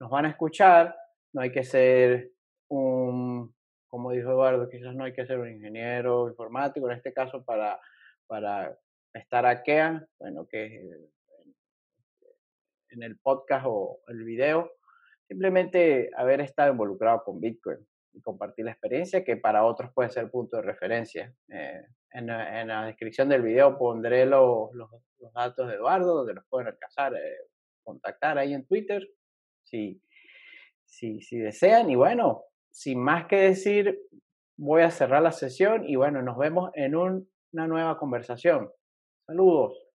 nos van a escuchar, no hay que ser un, como dijo Eduardo, quizás no hay que ser un ingeniero informático, en este caso para, para estar aquí, bueno, que en el podcast o el video, simplemente haber estado involucrado con Bitcoin y compartir la experiencia que para otros puede ser punto de referencia. Eh, en, la descripción del video pondré los, los, datos de Eduardo, donde los pueden alcanzar, eh, contactar ahí en Twitter si, si, si desean. Y bueno, sin más que decir, voy a cerrar la sesión y bueno, nos vemos en una nueva conversación. Saludos.